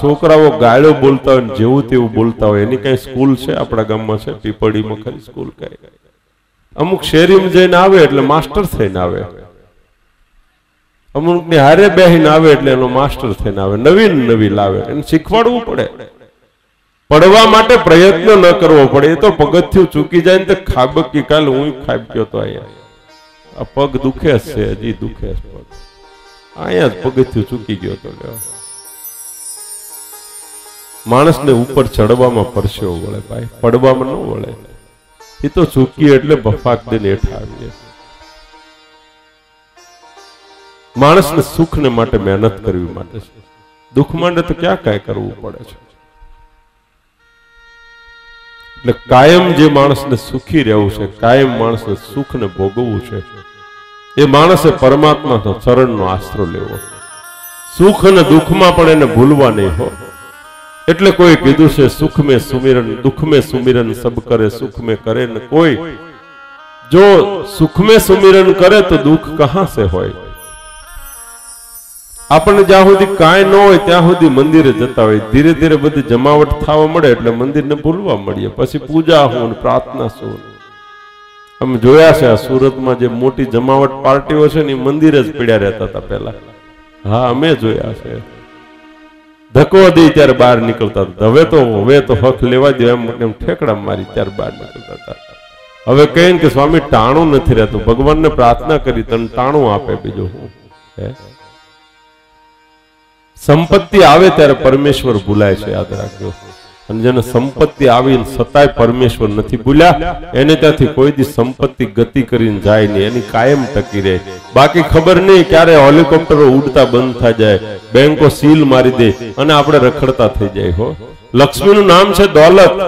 છોકરાઓ ગાળો બોલતા હોય જેવું તેવું બોલતા હોય. એની કઈ સ્કૂલ છે? આપણા ગામમાં છે? પીપળીમાં ખરી સ્કૂલ કઈ. અમુક શેરીમાં જઈને આવે એટલે માસ્ટર થઈને આવે. અમુકની હારે બેહીને આવે એટલે એનો માસ્ટર થઈને આવે. નવીન નવી લાવે. એને શીખવાડવું પડે. પડવા માટે પ્રયત્ન ન કરવો પડે. એ તો પગથિયું ચૂકી જાય ને તો ખાબકી કાલ હું ખાબક્યો ગયો તો અહીંયા. આ પગ દુખે છે, હજી દુખે પગ. અહીંયા જ પગથિયું ચૂકી ગયો તો લેવા માણસને ઉપર ચડવામાં પરસેવો વળે ભાઈ, પડવામાં ન વળે. એ તો ચૂકી એટલે બફાક દઈને હેઠ આવીએ. માણસને સુખને માટે મહેનત કરવી માટે છે. દુઃખ માંડે તો ક્યાં કાંઈ કરવું પડે છે? એટલે કાયમ જે માણસને સુખી રહેવું છે, કાયમ માણસને સુખને ભોગવવું છે, એ માણસે પરમાત્માનો ચરણનો આશરો લેવો. સુખ અને દુઃખમાં પણ એને ભૂલવા નહીં હો. એટલે કોઈ કીધું છે સુખ મેં સુમિરન દુઃખ મેં સુમિરન, સબ કરે સુખ મેં કરે ને કોઈ. જો સુખ મેં સુમિરન કરે તો દુઃખ કહા સે હોય? આપણને જ્યાં સુધી કાંઈ ન હોય, ત્યાં સુધી મંદિરે જતા હોય. ધીરે ધીરે બધી જમાવટ થવા મળે એટલે મંદિરને ભૂલવા મળીએ. પછી પૂજા હું પ્રાર્થના શું? અમે જોયા છે, આ સુરતમાં જે મોટી જમાવટ પાર્ટીઓ છે ને, એ મંદિરે જ પીડ્યા રહેતા હતા પહેલા. હા, અમે જોયા છે. ધક્કો દે ત્યારે બહાર નીકળતા હવે તો હવે તો હક લેવા દે એમ એમ ઠેકડા મારી ત્યારે બહાર નીકળતા હતા. હવે કહે કે સ્વામી, ટાણું નથી રહેતું. ભગવાનને પ્રાર્થના કરી, તને ટાણું આપે બીજું હું? સંપત્તિ આવે ત્યારે પરમેશ્વર ભૂલાય છે, યાદ રાખજો. અને જેને સંપત્તિ આવી છતાંય પરમેશ્વર નથી ભૂલ્યા, એને ત્યાંથી કોઈ દી સંપત્તિ ગતિ કરીને જાય નહીં, એની કાયમ ટકી રહે. બાકી ખબર નહીં ક્યારે હોલિકોપ્ટરો ઉડતા બંધ થઈ જાય બેંકો સીલ મારી દે અને આપણે રખડતા થઈ જાય હો. લક્ષ્મીનું નામ છે દોલત.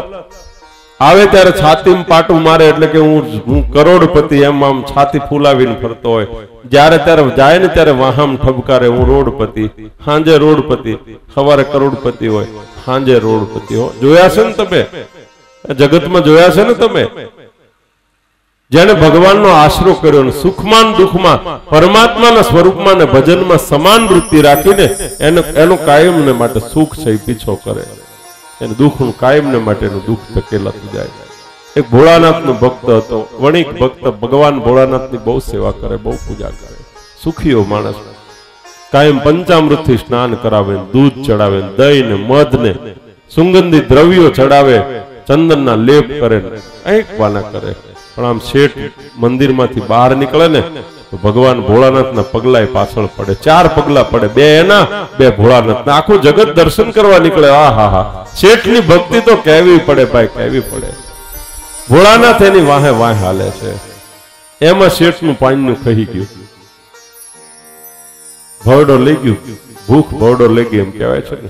આવે ત્યારે છાતીમાં પાટું મારે એટલે કે હું હું કરોડપતિ એમ આમ છાતી ફૂલાવીને ફરતો હોય. જ્યારે ત્યારે જાય ને ત્યારે વાહમ ઠબકારે હું રોડપતિ. હાંજે રોડપતિ. સવારે કરોડપતિ હોય. હાંજે રોડપતિ હોય જોયા છે ને તમે? જગતમાં જોયા છે ને તમે? જેને ભગવાનનો આશરો કર્યો ને સુખમાં દુઃખમાં પરમાત્માના સ્વરૂપમાં ને ભજનમાં સમાન વૃત્તિ રાખીને એનો કાયમ કાયમને માટે સુખ છે પીછો કરે. એને દુઃખનું કાયમને માટેનું દુઃખ ધકેલાતું જાય. એક ભોળાનાથનો ભક્ત હતો. વણિક ભક્ત ભગવાન ભોળાનાથની બહુ સેવા કરે, બહુ પૂજા કરે. સુખીઓ માણસ. કાયમ પંચામૃતથી સ્નાન કરાવે, દૂધ ચડાવે દહીં ને મધ ને સુગંધિત દ્રવ્યો ચડાવે, ચંદનના લેપ કરે કંઈક વાના કરે. પણ આમ શેઠ મંદિરમાંથી બહાર નીકળે ને તો ભગવાન ભોળાનાથના પગલા પાછળ પડે, ચાર પગલા પડે, બે એના, બે ભોળાનાથ આખું જગત દર્શન કરવા નીકળે. આ હા હા શેઠની ભક્તિ તો કહેવી પડે ભાઈ, કહેવી પડે. ભોળાનાથ એની વાહે વાહે હાલે છે. એમાં શેઠનું પાણીનું કહી ગયું. ભરડો લઈ ગયું. ભૂખ ભરડો લઈ ગઈ એમ કહેવાય છે ને.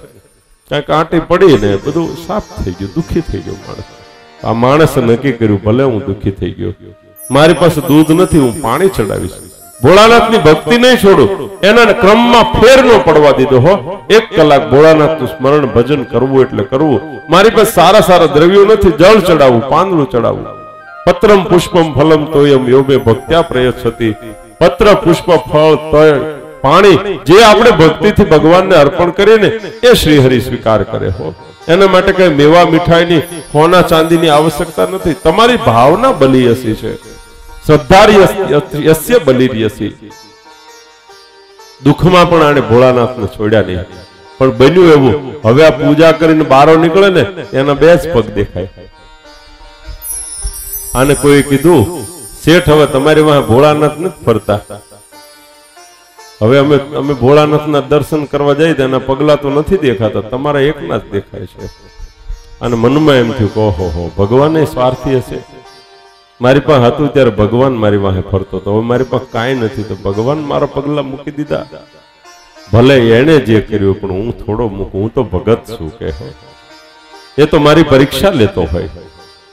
ક્યાંક આંટી પડી ને બધું સાફ થઈ ગયું, દુઃખી થઈ ગયું માણસ. આ માણસે નક્કી કર્યું, ભલે હું દુઃખી થઈ ગયો. મારી પાસે દૂધ નથી, હું પાણી ચડાવીશ. ભોળાનાથની ભક્તિ નહીં છોડું. એના ક્રમમાં ફેર ન પડવા દીધો હો. એક કલાક ભોળાનાથનું સ્મરણ ભજન કરવું એટલે કરવું. મારી પાસે સારા સારા દ્રવ્યો નથી, જળ ચડાવવું પાંદડું ચડાવવું પત્રમ પુષ્પમ ફલમ તોયમ યોગે ભક્ત્યા પ્રયચ્છતી. પત્ર, પુષ્પ, ફળ, તય, પાણી, જે આપણે ભક્તિથી ભગવાનને અર્પણ કરીને એ શ્રી હરિ સ્વીકાર કરે હો. એના માટે કઈ મેવા મીઠાઈની હોના ચાંદીની આવશ્યકતા નથી. તમારી ભાવના બલિયસી છે. શ્રદ્ધાર્યસ્ય બલિર્યસી દુઃખમાં પણ આને ભોળાનાથને છોડ્યા નહીં. પણ બન્યું એવું, હવે આ પૂજા કરીને બારો નીકળે ને, એના બે જ પગ દેખાય. આને કોઈ કીધું, શેઠ, હવે તમારી વાહ ભોળાનાથ નથી ફરતા. હવે અમે અમે ભોળાનાથના દર્શન કરવા જઈએ તો એના પગલા તો નથી દેખાતા, તમારા એકના જ દેખાય છે. અને મનમાં એમ થયું કહો હો, ભગવાન સ્વાર્થી હશે. મારી પાસે હતું ત્યારે ભગવાન મારી પાસે ફરતો હતો. હવે મારી પાસે કાંઈ નથી. તો ભગવાન મારા પગલા મૂકી દીધા. ભલે એને જે કર્યું, પણ હું થોડો મૂકું. હું તો ભગત છું કે એ તો મારી પરીક્ષા લેતો હોય.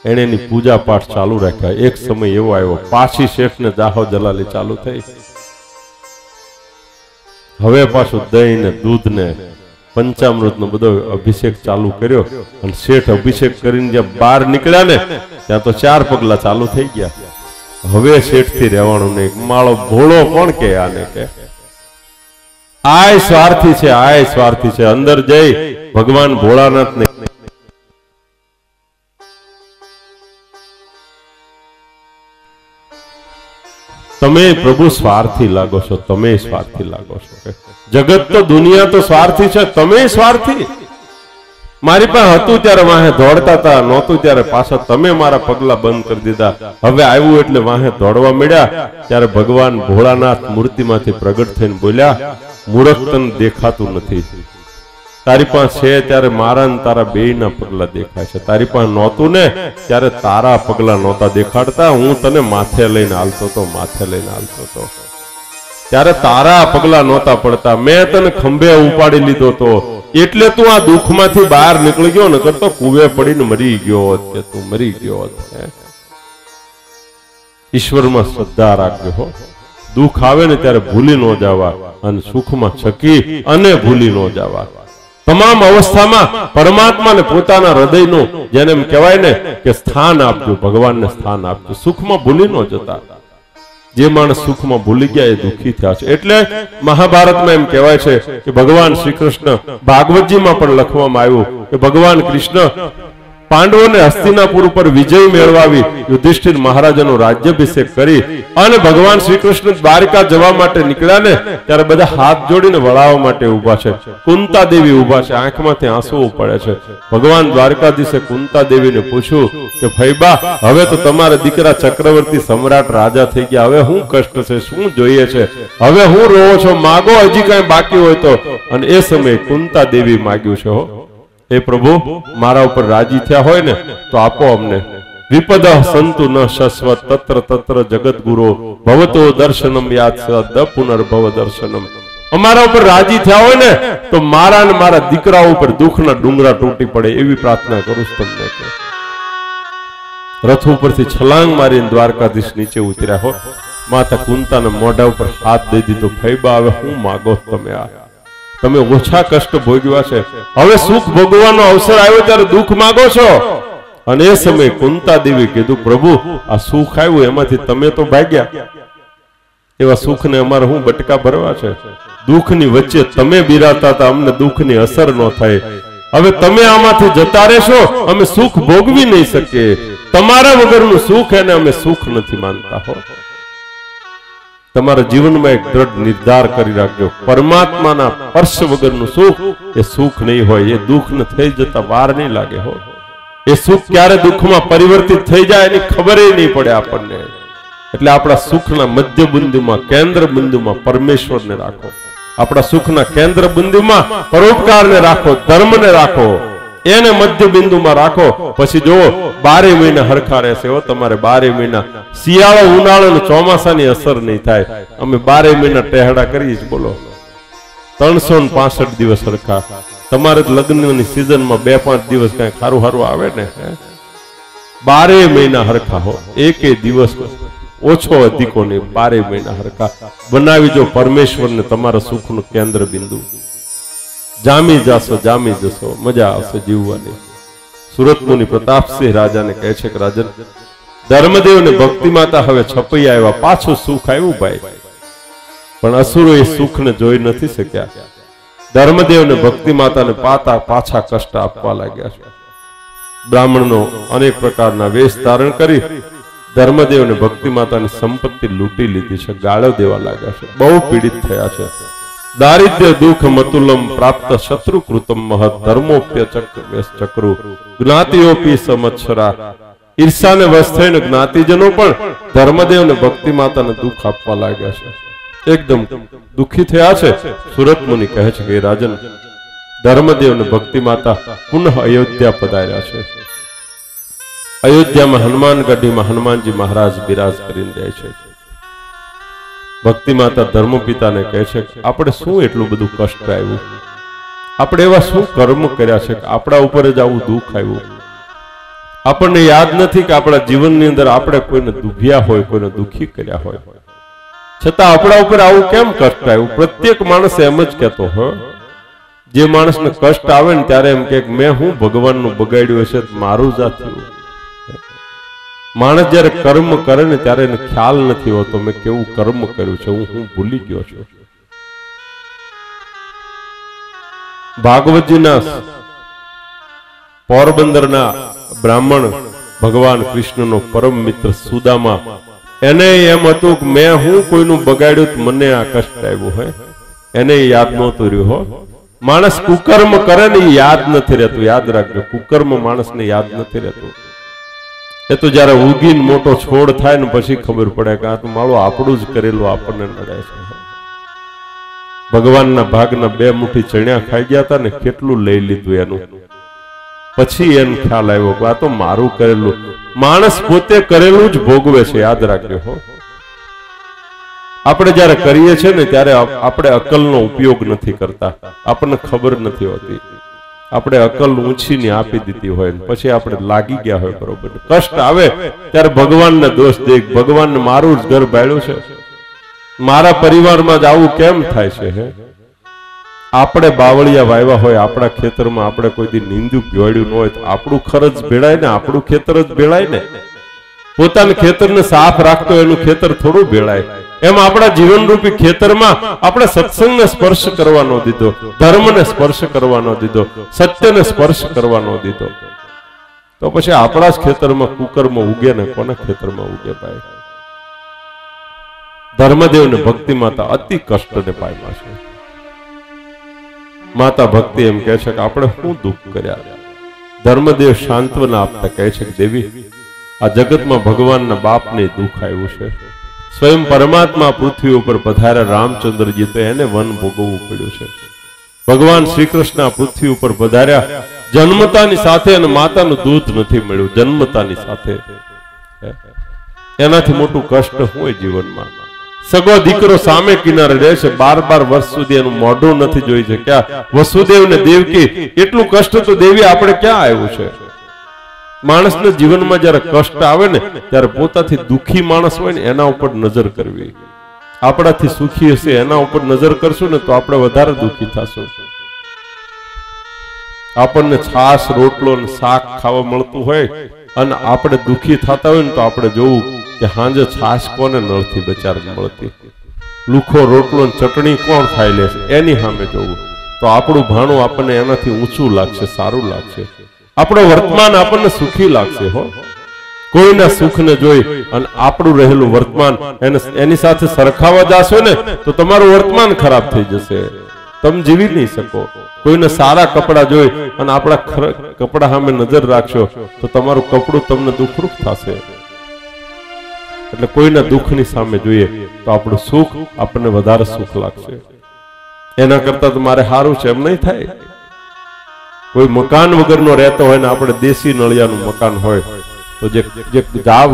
એને એની પૂજા પાઠ ચાલુ રાખ્યા. એક સમય એવો આવ્યો. પાછી શેઠને જાહો જલાલી ચાલુ થઈ. હવે પાછું દહીં ને દૂધ ને પંચામૃત નો બધો અભિષેક ચાલુ કર્યો. અને શેઠ અભિષેક કરીને જ્યાં બહાર નીકળ્યા ને ત્યાં તો ચાર પગલા ચાલુ થઈ ગયા. હવે શેઠથી રહેવાનું નહીં. માળો ભોળો પણ કે આને કે? આય સ્વાર્થી છે, આય સ્વાર્થી છે. અંદર જઈ ભગવાન ભોળાનાથને તમે પ્રભુ સ્વાર્થી લાગો છો, તમે સ્વાર્થી લાગો છો. જગત તો દુનિયા તો સ્વાર્થી છે, તમે સ્વાર્થી? મારી પાસે હતું ત્યારે વાહે દોડતા હતા, નહોતું ત્યારે પાછા તમે મારા પગલા બંધ કરી દીધા. હવે આવ્યું એટલે વાહે દોડવા મળ્યા. ત્યારે ભગવાન ભોળાનાથ મૂર્તિમાંથી પ્રગટ થઈને બોલ્યા મૂર્ખ દેખાતું નથી. તારી પાસે છે ત્યારે મારા ને તારા બે ના પગલા દેખાય છે. તારી પાસે નહોતું ને ત્યારે તારા પગલા નહોતા દેખાડતા. હું તને માથે લઈને હાલતો તો માથે લઈને હાલતો તો ત્યારે તારા પગલા નહોતા પડતા. મેં તને ખંભે ઉપાડી લીધો તો એટલે તું આ દુઃખમાંથી બહાર નીકળી ગયો ને કરતો કુવે પડીને મરી ગયો કે તું મરી ગયો ઈશ્વરમાં શ્રદ્ધા રાખજો, હો. દુઃખ આવે ને ત્યારે ભૂલી ન જવા અને સુખમાં છકી અને ભૂલી ન જવા. તમામ અવસ્થામાં પરમાત્માને પોતાના હૃદયનું જેને એમ કહેવાય ને કે સ્થાન આપજો, ભગવાનને સ્થાન આપજો. સુખમાં ભૂલી ન જતા. જે માણસ સુખમાં ભૂલી ગયા એ દુઃખી થયા છે. એટલે મહાભારતમાં એમ કહેવાય છે કે ભગવાન શ્રી કૃષ્ણ ભાગવતજીમાં પણ લખવામાં આવ્યું કે ભગવાન કૃષ્ણ પાંડવોને હસ્તિનાપુર ઉપર વિજય મેળવાવી યુધિષ્ઠિર મહારાજાનો રાજ્યાભિષેક કરી અને ભગવાન શ્રી કૃષ્ણ દ્વારિકા જવા માટે નીકળ્યા ને, ત્યારે બધા હાથ જોડીને વળાવવા માટે ઊભા છે. કુંતા દેવી ઊભા છે. આંખમાંથી આંસુઓ પડે છે. ભગવાન દ્વારકાધીશે કુંતા દેવીને પૂછ્યું કે, ફૈબા, હવે તો તમારા દીકરા ચક્રવર્તી સમ્રાટ રાજા થઈ ગયા. હવે હું કષ્ટ છે? શું જોઈએ છે? હવે હું રોવો છો? માગો હજી કઈ બાકી હોય તો. અને એ સમયે કુંતા દેવી માગ્યું છે, હો એ પ્રભુ, મારા ઉપર રાજી થયા હોય ને, તો આપો અમને. વિપદ સંતુ ન શસ્વ તત્ર તત્ર જગત ગુરો ભવતો દર્શનમ યાદ પુનર્ભવ દર્શનમ. અમારા ઉપર રાજી થયા હોય ને, તો મારા ને મારા દીકરાઓ ઉપર દુઃખના ડુંગરા તૂટી પડે એવી પ્રાર્થના કરું છું તમને. રથ ઉપરથી છલાંગ મારીને દ્વારકાધીશ નીચે ઉતર્યા હો. માતા કુંતાના મોઢા ઉપર હાથ દઈ દીધો. ફૈબા હવે હું માગો તમે આ. તમે ઓછા કષ્ટ ભોગવ્યા છે. હવે સુખ ભોગવાનો અવસર આવ્યો ત્યારે દુઃખ માગો છો? અને એ સમયે કુંતા દેવી કીધું, પ્રભુ, આ સુખ આવ્યું, એમાંથી તમે તો ભાગ્યા. એવા સુખને અમારે હું બટકા ભરવા છે? દુઃખની વચ્ચે તમે બિરાતા હતા, અમને દુઃખની અસર ન થાય. હવે તમે આમાંથી જતા રહેશો, અમે સુખ ભોગવી નહીં શકીએ. તમારા વગરનું સુખ એને અમે સુખ નથી માનતા હો. તમારા જીવનમાં એક દ્રઢ નિર્ધાર કરી રાખજો. પરમાત્માના સ્પર્શ વગરનું સુખ એ સુખ નહીં હોય, એ દુઃખ ને થઈ જતા વાર નહીં લાગે હો. એ સુખ ક્યારે દુઃખમાં પરિવર્તિત થઈ જાય એની ખબર નહીં પડે આપણને. એટલે આપણા સુખના મધ્ય બિંદુમાં કેન્દ્ર બિંદુમાં પરમેશ્વરને રાખો. આપણા સુખના કેન્દ્ર બિંદુમાં પરોપકારને રાખો, ધર્મને રાખો. એને મધ્ય બિંદુમાં રાખો. પછી જુઓ, બારે મહિના હરખા રહેશે તમારે બારે મહિના. શિયાળો ઉનાળો ચોમાસાની અસર નહીં થાય. અમે બારે મહિના ટેહડા કરીએ બોલો. ત્રણસો પાસઠ દિવસ હરખા. તમારે લગ્નની સિઝનમાં બે પાંચ દિવસ કઈ સારું સારું આવે ને બારે મહિના હરખા હો. એકે દિવસ ઓછો અધિકો નહીં, બારે મહિના હરખા. બનાવી જો પરમેશ્વરને તમારા સુખનું કેન્દ્ર બિંદુ જામી જાશો, જામી જશો. મજા આવશે જીવવાની. સુરત મુનિ પ્રતાપસિંહ રાજાને કહે છે કે, રાજન, ધર્મદેવ ને ભક્તિ માતા હવે છપૈયા આવ્યા. પાછું સુખ આવ્યું ભાઈ. પણ અસુરો એ સુખને જોઈ નથી શક્યા. ધર્મદેવ ને ભક્તિ માતાને પાતા પાછા કષ્ટ આપવા લાગ્યા છે. બ્રાહ્મણનો અનેક પ્રકારના વેશ ધારણ કરી ધર્મદેવ ને ભક્તિ માતાની સંપત્તિ લૂંટી લીધી છે. ગાળો દેવા લાગ્યા છે. બહુ પીડિત થયા છે. દારિદ્ર્ય દુઃખ મતુલમ પ્રાપ્ત શત્રુ કૃતમ મહત ધર્મોપ્ય ચક્રુ જ્ઞાતિઓપી સમચ્છરા ઈર્ષાને વશ થઈને જ્ઞાતિજનો પણ ધર્મદેવ ને ભક્તિ માતાને દુઃખ આપવા લાગ્યા છે એકદમ દુઃખી થયા છે સુરત મુનિ કહે છે કે રાજન ધર્મદેવ ને ભક્તિ માતા પુનઃ અયોધ્યા પધાર્યા છે અયોધ્યામાં હનુમાન ગઢીમાં હનુમાનજી મહારાજ બિરાજ કરીને જાય છે ભક્તિ માતા ધર્મ પિતાને કહે છે કે આપણે શું એટલું બધું કષ્ટ આવ્યું આપણે એવા શું કર્મ કર્યા છે કે આપણા ઉપર જ આવું દુઃખ આવ્યું આપણને યાદ નથી કે આપણા જીવનની અંદર આપણે કોઈને દુભ્યા હોય, કોઈને દુઃખી કર્યા હોય. છતાં આપણા ઉપર આવું કેમ કષ્ટ આવ્યું પ્રત્યેક માણસ એમ જ કહેતો હોય જે માણસને કષ્ટ આવે ને ત્યારે એમ કે, મેં હું ભગવાનનું બગાડ્યું હશે મારું જ આ થયું માણસ જ્યારે કર્મ કરે ને ત્યારે એને ખ્યાલ નથી હોતો, મેં કેવું કર્મ કર્યું છે, હું હું ભૂલી ગયો છું. ભાગવતજીના પોરબંદરના બ્રાહ્મણ ભગવાન કૃષ્ણનો પરમ મિત્ર સુદામા, એને એમ હતું કે મેં હું કોઈનું બગાડ્યું મને આ કષ્ટ આવ્યું હોય એને યાદ નહોતું રહ્યું હો. માણસ કુકર્મ કરે ને યાદ નથી રહેતું, યાદ રાખજો. કુકર્મ માણસને યાદ નથી રહેતું. એ તો જયારે ઉગીને મોટો છોડ થાય ને પછી ખબર પડે કે આ તો માળો આપણું જ કરેલું, આપણને નડે છે ભગવાનના ભાગના બે મુઠ્ઠી ચણ્યા ખાઈ ગયા હતા ને કેટલું લઈ લીધું એનું. પછી એમ ખ્યાલ આવ્યો કે આ તો મારું કરેલું. માણસ પોતે કરેલું જ ભોગવે છે, યાદ રાખજો, હો. આપણે જ્યારે કરીએ છીએ ને ત્યારે આપણે અકલનો ઉપયોગ નથી કરતા. આપણને ખબર નથી હોતી. આપણે અકલ ઊંચીને આપી દીધી હોય પછી આપણે લાગી ગયા હોય બરોબર. કષ્ટ આવે ત્યારે ભગવાનને દોષ દે. ભગવાનને મારું જ ઘર બાળ્યું છે. મારા પરિવારમાં જ આવું કેમ થાય છે, હે? આપણે બાવળિયા વાવ્યા હોય, આપણા ખેતરમાં આપણે કોઈ દી નિંદુ ગોળ્યું ન હોય તો આપણું ખર્ચ ભેળાય ને, આપણું ખેતર જ ભેળાય ને. પોતાના ખેતરને સાફ રાખતો એનું ખેતર થોડું ભેળાય. એમ આપણા જીવનરૂપી ખેતરમાં આપણે સત્સંગને સ્પર્શ કરવાનો દીધો, ધર્મને સ્પર્શ કરવાનો દીધો, સત્યને સ્પર્શ કરવાનો દીધો. તો પછી આપણા જ ખેતરમાં કુકરમાં ઉગે ને કોના ખેતરમાં ઉગે ભાઈ? ધર્મદેવ ને ભક્તિ માતા અતિ કષ્ટને પામ્યા છે. માતા ભક્તિ એમ કહે છે કે આપણે શું દુઃખ કર્યા? ધર્મદેવ સાંત્વના આપતા કહે છે કે દેવી, આ જગતમાં ભગવાનના બાપને દુઃખ આવ્યું છે. સ્વયં પરમાત્મા પૃથ્વી ઉપર પધાર્યા રામચંદ્રજી તો એને વન ભોગવવું પડ્યું છે. ભગવાન શ્રી કૃષ્ણ પૃથ્વી ઉપર પધાર્યા. જન્મતાની સાથે અને માતાનું દૂધ નથી મળ્યું, જન્મતાની સાથે. એનાથી મોટું કષ્ટ હોય જીવનમાં. સગો દીકરો સામે કિનારે રહે છે બાર બાર વર્ષ સુધી એનું મોઢું નથી જોઈ શક્યા. વસુદેવ ને દેવકી, એટલું કષ્ટ તો દેવી, આપણે ક્યાં આવ્યું છે? માણસના જીવનમાં જ્યારે કષ્ટ આવે ને, ત્યારે પોતાથી દુઃખી માણસ હોય ને, એના ઉપર નજર કરવી. આપણાથી સુખી હશે, એના ઉપર નજર કરશું ને, તો આપણે વધારે દુઃખી થશું. આપણને છાસ રોટલો અને શાક ખાવા મળતું હોય અને આપણે દુઃખી થતા હોય ને, તો આપણે જોવું કે હાંજે છાશ કોને નળથી બચાર મળતી? લુખો રોટલો ને ચટણી કોણ ખાઈ લે છે એની સામે જોવું. તો આપણું ભાણું આપણને એનાથી ઊંચું લાગશે, સારું લાગશે. આપણો વર્તમાન આપણને સુખી લાગશે, હો. કોઈના સુખને જોઈ અને આપણું રહેલું વર્તમાન એની સાથે સરખાવા જશો ને, તો તમારું વર્તમાન ખરાબ થઈ જશે. તમે જીવી નહીં શકો. કોઈને સારા કપડા જોઈ અને આપણા કપડા સામે નજર રાખશો, તો તમારું કપડું તમને દુઃખરૂપ થશે. એટલે કોઈના દુઃખની સામે જોઈએ, તો આપણું સુખ આપણને વધારે સુખ લાગશે. એના કરતા તો મારે સારું છે, એમ નહીં થાય? કોઈ મકાન વગરનો રહેતો હોય ને આપણે દેશી નળિયાનું મકાન હોય, તો જે જે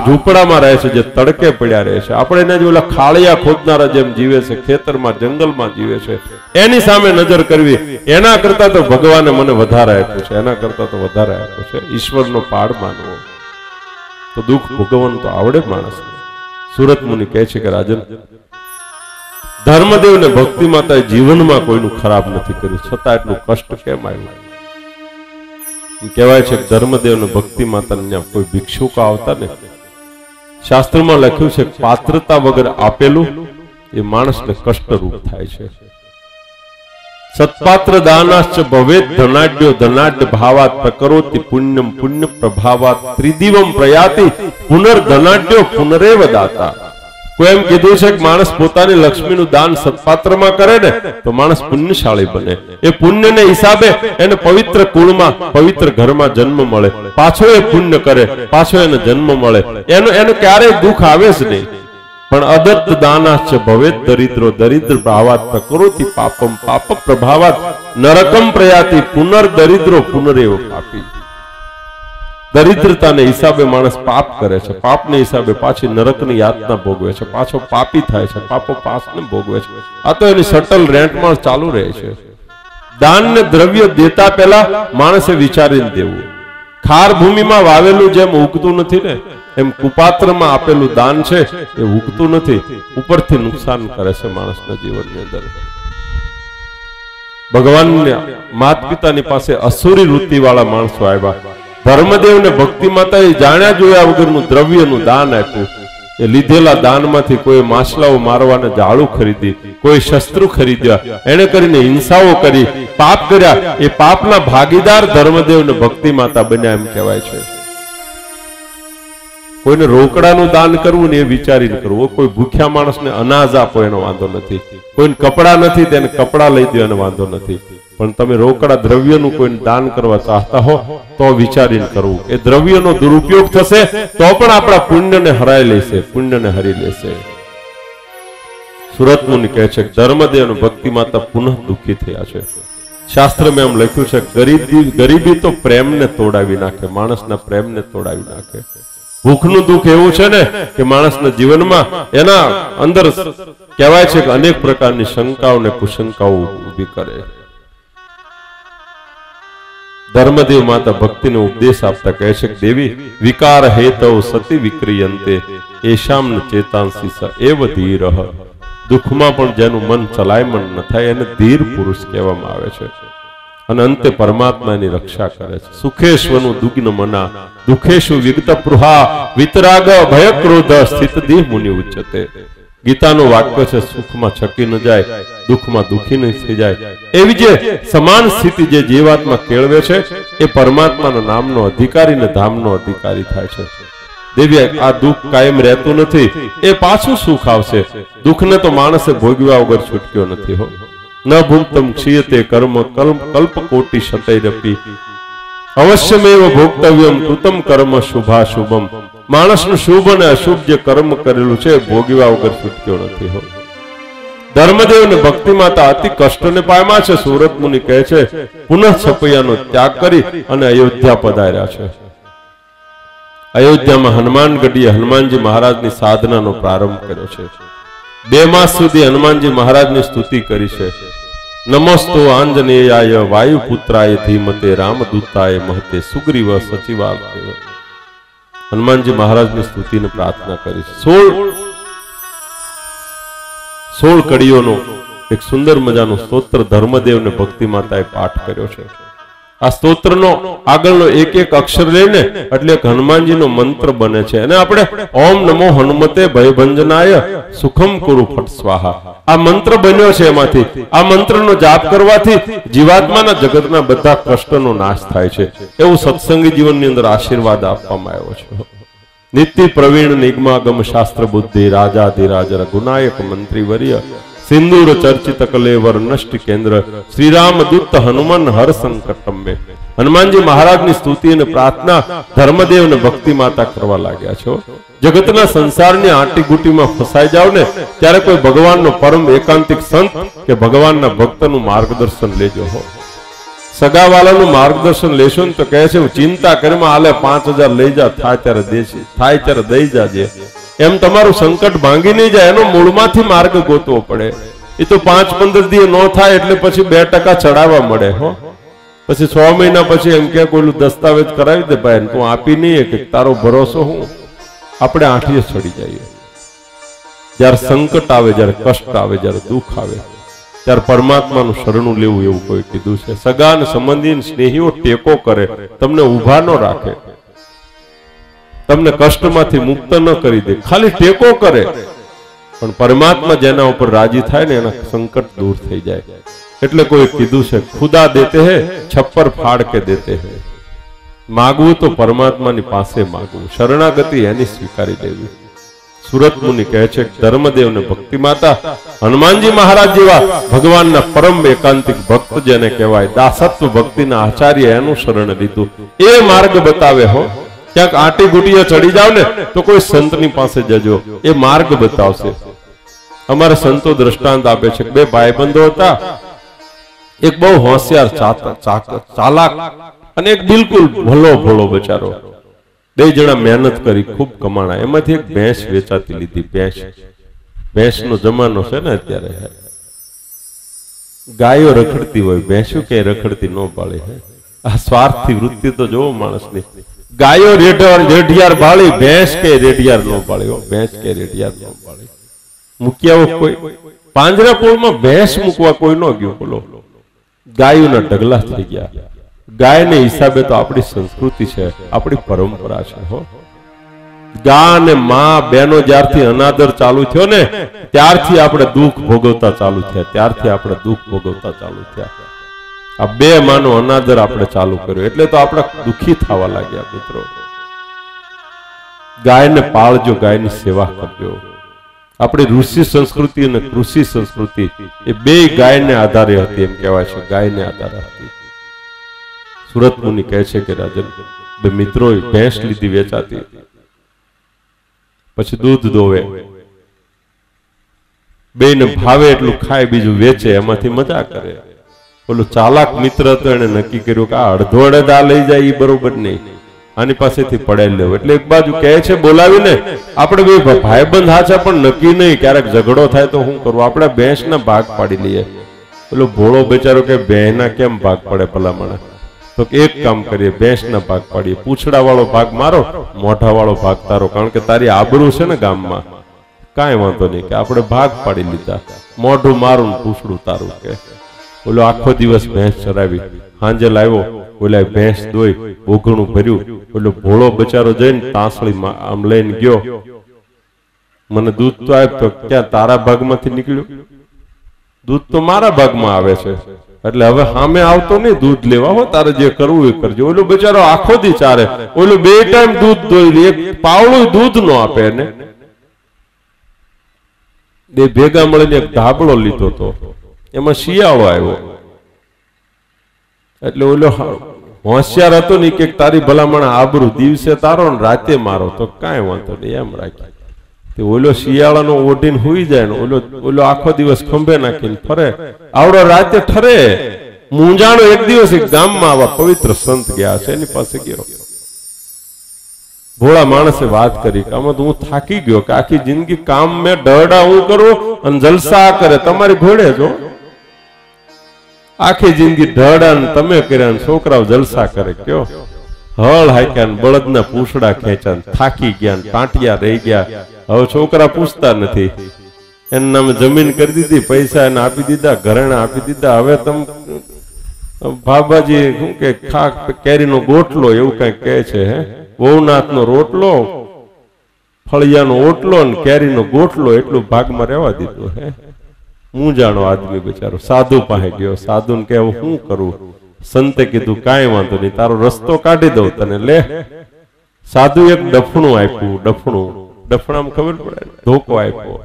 ઝૂંપડામાં રહે છે, જે તડકે પડ્યા રહે છે, આપણે એને જે ઓલા ખાળિયા ખોદનારા જેમ જીવે છે, ખેતરમાં, જંગલમાં જીવે છે, એની સામે નજર કરવી, એના કરતા તો ભગવાને મને વધારે આપ્યું છે, એના કરતા તો વધારે આપ્યું છે, ઈશ્વરનો પાડ માનવો. તો દુઃખ ભોગવવાનું તો આવડે માણસ. સુરત મુનિ કહે છે કે, રાજન ધર્મદેવ ને ભક્તિ માતા જીવનમાં કોઈનું ખરાબ નથી કર્યું, છતાં એટલું કષ્ટ કેમ આવ્યું? કહેવાય છે ધર્મદેવ ને ભક્તિ માતા કોઈ ભિક્ષુક આવતા ને શાસ્ત્રમાં લખ્યું છે પાત્રતા વગર આપેલું એ માણસને કષ્ટરૂપ થાય છે. સત્પાત્ર દાનાશ્ચ ભવેત ધનાઢ્યો ધનાઢ્ય ભાવાત પ્રકરોતિ પુણ્યમ પુણ્ય પ્રભાવાત ત્રિદિવમ પ્રયાતિ પુનર્ધનાઢ્યો પુનરેવ દાતા. કોઈ એમ કીધું છે કે માણસ પોતાની લક્ષ્મીનું દાન સત્પાત્રમાં કરે ને, તો માણસ પુણ્યશાળી બને. એ પુણ્યને હિસાબે એને પવિત્ર કુળમાં, પવિત્ર ઘરમાં જન્મ મળે. પાછો એ પુણ્ય કરે, પાછો એને જન્મ મળે. એનું એનું ક્યારેય દુઃખ આવે જ નહીં. પણ અદત્ત દાનાશ્ચ ભવેત દરિદ્રો, દરિદ્ર ભાવાત પ્રકૃતિ પાપમ, પાપ પ્રભાવાત નરકમ પ્રયાતિ પુનર દરિદ્રો પુનરેવ પાપી. દરિદ્રતાને હિસાબે માણસ પાપ કરે છે. પાપને હિસાબે પાછી નરકની યાતના ભોગવે છે. પાછો પાપી થાય છે. પાપો પાસને ભોગવે છે. આ તો એની સટલ રેન્ટમાં ચાલુ રહે છે. દાનને દ્રવ્ય દેતા પહેલા માણસે વિચારીને દેવું. ખાર ભૂમિમાં વાવેલું જેમ ઉગતું નથી ને, એમ કુપાત્રમાં આપેલું દાન છે, એ ઉગતું નથી. ઉપરથી નુકસાન કરે છે માણસના જીવનની અંદર. ભગવાનને માત પિતાની પાસે અસુરી વૃત્તિ વાળા માણસો આવ્યા. ધર્મદેવ ને ભક્તિ માતાએ જાણ્યા જોયા વગરનું દ્રવ્યનું દાન આપ્યું. એ લીધેલા દાનમાંથી કોઈ માછલાઓ મારવાને જાળું ખરીદી, કોઈ શસ્ત્રો ખરીદ્યા. એને કરીને હિંસાઓ કરી, પાપ કર્યા. એ પાપના ભાગીદાર ધર્મદેવ ને ભક્તિ માતા બન્યા એમ કહેવાય છે. કોઈને રોકડાનું દાન કરવું ને એ વિચારીને કરવું. કોઈ ભૂખ્યા માણસને અનાજ આપો એનો વાંધો નથી. કોઈને કપડા નથી તેને કપડા લઈ દો, એનો વાંધો નથી. પણ તમે રોકડા દ્રવ્યનું કોઈને દાન કરવા ચાહતા હો, તો વિચારીને કરવું. એ દ્રવ્યનો દુરુપયોગ થશે, તો પણ આપણા પુણ્યને હરાઈ લેશે, પુણ્યને હરી લેશે. સુરત મુનિ કહે છે ધર્મદેવ અને ભક્તિ માતા પુનઃ દુઃખી થયા છે. શાસ્ત્રમાં એમ લખ્યું છે ગરીબી ગરીબી તો પ્રેમને તોડાવી નાખે, માણસના પ્રેમને તોડાવી નાખે. ભૂખનું દુઃખ એવું છે ને કે માણસના જીવનમાં એના અંદર કહેવાય છે કે અનેક પ્રકારની શંકાઓ ને કુશંકાઓ ઊભી કરે. ધર્મદેવ માતા ભક્તિને ઉપદેશ આપતા કહે છે કે, દેવી, વિકાર હેતવ સતી વિક્રિયંતે એશામ ચેતાંશી સ એવ ધીર. દુઃખમાં પણ જેનું મન ચલાયમન ન થાય એને ધીર પુરુષ કહેવામાં આવે છે. અને અંતે પરમાત્માની રક્ષા કરે છે. સુખેશ્વનું દુગ્ન મના, દુખેશુ વિગત પૃહા, વિતરાગ ભય ક્રોધ સ્થિત દેહ મુનિ ઉચ્ચતે. ગીતાનું વાક્ય છે, સુખમાં છકી ન જાય, દુઃખમાં દુઃખી નહીં થઈ જાય. એવી જે સમાન સ્થિતિ જે જીવાત્મા કેળવે છે, એ પરમાત્માના નામનો અધિકારી ને ધામનો અધિકારી થાય છે. દેવી, આ દુઃખ કાયમ રહેતું નથી, એ પાછું સુખ આવશે. દુઃખને તો માણસે ભોગવ્યા વગર છૂટક્યો નથી હો. ન ક્ષીયતે કર્મ કલ્પ કોટી શતૈરપી. અવશ્યમેવ ભોગતવ્યમ કૃતમ કર્મ શુભાશુભમ. માણસનું શુભ અને અશુભ જે કર્મ કરેલું છે, ભોગીવા વગર છૂટક્યો નથી હો. ધર્મદેવ ને ભક્તિ માતા અતિ કષ્ટને પામ્યા છે, સુરત મુનિ કહે છે, પુનઃ છપૈયાનો ત્યાગ કરી અને અયોધ્યા પધાર્યા છે. અયોધ્યામાં હનુમાન ગઢીએ હનુમાનજી મહારાજની સાધનાનો પ્રારંભ કર્યો છે. બે માસ સુધી હનુમાનજી મહારાજની સ્તુતિ કરી છે. નમસ્તો આંજનેયાય વાયુપુત્રાય ધીમતે રામદૂતાય મહતે સુગ્રીવ સચિવાલ હનુમાનજી મહારાજની સ્તુતિને પ્રાર્થના કરી સોળ સોળ કડીઓનો એક સુંદર મજાનો સ્તોત્ર ધર્મદેવ ને ભક્તિ માતાએ પાઠ કર્યો છે. આ સ્તોત્રનો આગળનો એક એક અક્ષર લઈને એટલે હનુમાનજીનો મંત્ર બને છે. અને આપણે ઓમ નમો હનુમતે ભયભંજનાય સુખમ કુરુ ફટ સ્વાહા. આ મંત્ર બન્યો છે એમાંથી. આ મંત્રનો જાપ કરવાથી જીવાત્માના જગતના બધા કષ્ટનો નાશ થાય છે. એવું સત્સંગી જીવનની અંદર આશીર્વાદ આપવામાં આવ્યો છે. નિત્ય પ્રવીણ નિગમાગમ શાસ્ત્ર બુદ્ધિ રાજા ધીરાજ રઘુનાયક મંત્રી વર્ય સિંદૂર ચર્ચિત કલેવર નષ્ટ કેન્દ્ર, શ્રીરામ દૂત હનુમાન હર સંકટમ મે હનુમાનજી મહારાજની સ્તુતિ અને પ્રાર્થના ધર્મદેવ ને ભક્તિ માતા કરવા લાગ્યા છો. જગતના સંસારની આંટી ગુટીમાં ફસાઈ જાવ ને, ત્યારે કોઈ ભગવાનનો પરમ એકાંતિક સંત કે ભગવાનના ભક્તનું માર્ગદર્શન લેજો હો. સગાવાલાનું માર્ગદર્શન લેશો ને તો કહે છે, હું ચિંતા કરીમાં આલે પાંચ હજાર લઈ જા, થાય ત્યારે દેશે, થાય ત્યારે દઈ જાજે. એમ તમારું સંકટ ભાંગી નહીં જાય, એનો મૂળમાંથી માર્ગ ગોતવો પડે. એ તો પાંચ પંદર દિવસ ન થાય એટલે પછી બે ટકા ચડાવવા મળે, હો. પછી છ મહિના પછી એમ કે કોઈ દસ્તાવેજ કરાવી દે ભાઈ, તું આપી નહીં કે તારો ભરોસો હું? આપણે આઠીએ ચડી જઈએ. જ્યારે સંકટ આવે, જ્યારે કષ્ટ આવે, જ્યારે દુઃખ આવે ત્યારે પરમાત્માનું શરણું લેવું એવું કોઈ કીધું છે. સગા અને સંબંધી સ્નેહીઓ ટેકો કરે, તમને ઊભા ન રાખે. તમને કષ્ટમાંથી મુક્ત ન કરી દે. ખાલી ટેકો કરે. પણ પરમાત્મા જેના ઉપર રાજી થાય ને એના સંકટ દૂર થઈ જાય. એટલે કોઈ કીધું છે, ખુદા દેતે હે, છપ્પર ફાડ કે દેતે હે. માગવું તો પરમાત્માની પાસે માગવું. શરણાગતિ એની સ્વીકારી દેવી. સુરત મુનિ કહે છે ધર્મદેવ ને ભક્તિ માતા, હનુમાનજી મહારાજ જેવા ભગવાનના પરમ એકાંતિક ભક્ત જેને કહેવાય દાસત્વ ભક્તિના આચાર્ય એનું શરણ લીધું. એ માર્ગ બતાવે હો. ક્યાંક આટી ગુટીએ ચડી જાવ ને, તો કોઈ સંતની પાસે જજો. એ માર્ગ બતાવશે. અમારા સંતો દ્રષ્ટાંત આપે છે બે ભાઈબંધો હતા. એક બહુ હોશિયાર ચાલાક અને એક બિલકુલ ભલો ભોળો બચારો. બે જણા મહેનત કરી ખૂબ કમાણા. એમાંથી એક ભેંસ વેચાતી લીધી, ભેંસ. ભેંસનો જમાનો છે ને અત્યારે. ગાયો રખડતી હોય, ભેંસું ક્યાંય રખડતી ન પાડે આ સ્વાર્થથી વૃત્તિ તો જોવો માણસની. ગાયો રેઢિયાર ભાળી, ભેંસ કે રેઢિયાર ન પાળ્યો ભેંસ કે રેઢિયાર ન પાડે. મૂક્યા કોઈ. પાંજરાપોળમાં ભેંસ મૂકવા કોઈ ન ગયો. બોલો. ગાયોના ઢગલા થઈ ગયા. ગાયને હિસાબે તો આપણી સંસ્કૃતિ છે, આપણી પરંપરા છે, હો. ગા અને માં બેનો જ્યારથી અનાદર ચાલુ થયો ને, ત્યારથી આપણે દુઃખ ભોગવતા ચાલુ થયા, ત્યારથી આપણે દુઃખ ભોગવતા ચાલુ થયા. આ બે માનો અનાદર આપણે ચાલુ કર્યો, એટલે તો આપણે દુઃખી થવા લાગ્યા, મિત્રો. ગાયને પાળજો, ગાયની સેવા કરજો. આપણી ઋષિ સંસ્કૃતિ અને કૃષિ સંસ્કૃતિ એ બે ગાયને આધારે હતી, એમ કહેવાય છે, ગાયને આધારે હતી. સુરત મુનિ કહે છે કે, રાજન, બે મિત્રોએ ભેંસ લીધી વેચાતી. પછી દૂધ દોવે બેને ભાવે એટલું ખાય, બીજું વેચે, એમાંથી મજા કરે. ઓલું ચાલાક મિત્ર હતો એને નક્કી કર્યું કે આ અડધો અડધા લઈ જાય એ બરોબર નહીં. આની પાસેથી પડાવી લેવું. એટલે એક બાજુ કહે છે, બોલાવીને, આપણે બે ભાઈબંધ હાચા પણ નક્કી નહીં, ક્યારેક ઝઘડો થાય તો શું કરવું આપણે ભેંસના ભાગ પાડી લઈએ. પેલો ભોળો બેચારો કે ભેંસના કેમ ભાગ પડે, ભલામણ? તો એક કામ કરીએ, ભેંસના ભાગ પાડીએ. પૂછડા વાળો ભાગ મારો મોઢા વાળો ભાગ તારો. કારણ કે તારી આબરૂ છે ને ગામમાં. કાંઈ વાંધો નહીં કે આપણે ભાગ પાડી લીધા. મોઢું મારું પૂછડું તારું કે. ઓલો આખો દિવસ ભેંસ ચરાવી. સાંજે લાવ્યો. ઓલા ભેંસ દોઈ ઓઘણું ભર્યું. ઓલો ભોળો બચારો જઈને તાંસળી આમ લઈને ગયો. મને દૂધ તો આવ્યો તો ક્યાં? તારા ભાગમાંથી નીકળ્યું? દૂધ તો મારા ભાગમાં આવે છે. એટલે હવે સામે આવતો નહીં, દૂધ લેવા હો, તારે જે કરવું એ કરજો. ઓલું બચારો આખો દી ચારે, ઓલું બે ટાઈમ દૂધ દોઈ એક પાવડું દૂધ નો આપે એને. બે ભેગા મળીને એક ધાબળો લીધો તો. એમાં શિયાળો આવ્યો. એટલે ઓલો હોશિયાર હતો ને કે તારી ભલામણ આબરું, દિવસે તારો ને રાતે મારો, તો કાંઈ વાંધો નહીં, એમ રાખી. ઓલો શિયાળાનો ઓઢીને હુઈ જાય ને ઓલો ઓલો આખો દિવસ ખંભે નાખીને ફરે. આવડો રાતે ઠરે. મૂંઝાણો એક દિવસ ગામમાં આવા પવિત્ર સંત ગયા છે, એની પાસે ગયો. ભોળા માણસે વાત કરી કે આમાં હું થાકી ગયો કે આખી જિંદગી કામ મેં ડરડા હું કરું અને જલસા કરે. તમારી ઘોડે જો. આખી જિંદગી ઢરડા ને તમે કર્યા છોકરાઓ જલસા કરે. કયો. હળ હાક્યા બળદના પૂછડા ખેંચ્યા થાકી ગયા ને પાટિયા રહી ગયા. હવે છોકરા પૂછતા નથી. એના નામે જમીન કરી દીધી, પૈસા એને આપી દીધા, ઘરેણા આપી દીધા. હવે તમ બાબાજી શું કે ખાક કેરીનો ગોટલો એવું કઈ કહે છે, હે? ભવનાથનો રોટલો, ફળિયાનો ઓટલો ને કેરીનો ગોટલો એટલું ભાગમાં રહેવા દીધું, હે? હું જાણો આદમી બિચારો, સાધુ પાસે ગયો. સાધુ ને કે હું કરું? સંતે કીધું, કાંઈ વાંધો નહીં, તારો રસ્તો કાઢી દઉં તને, લે. સાધુ એક ડફણું આપ્યું, ડફણું. ડફણામાં ખબર પડે ધોકો આપ્યો.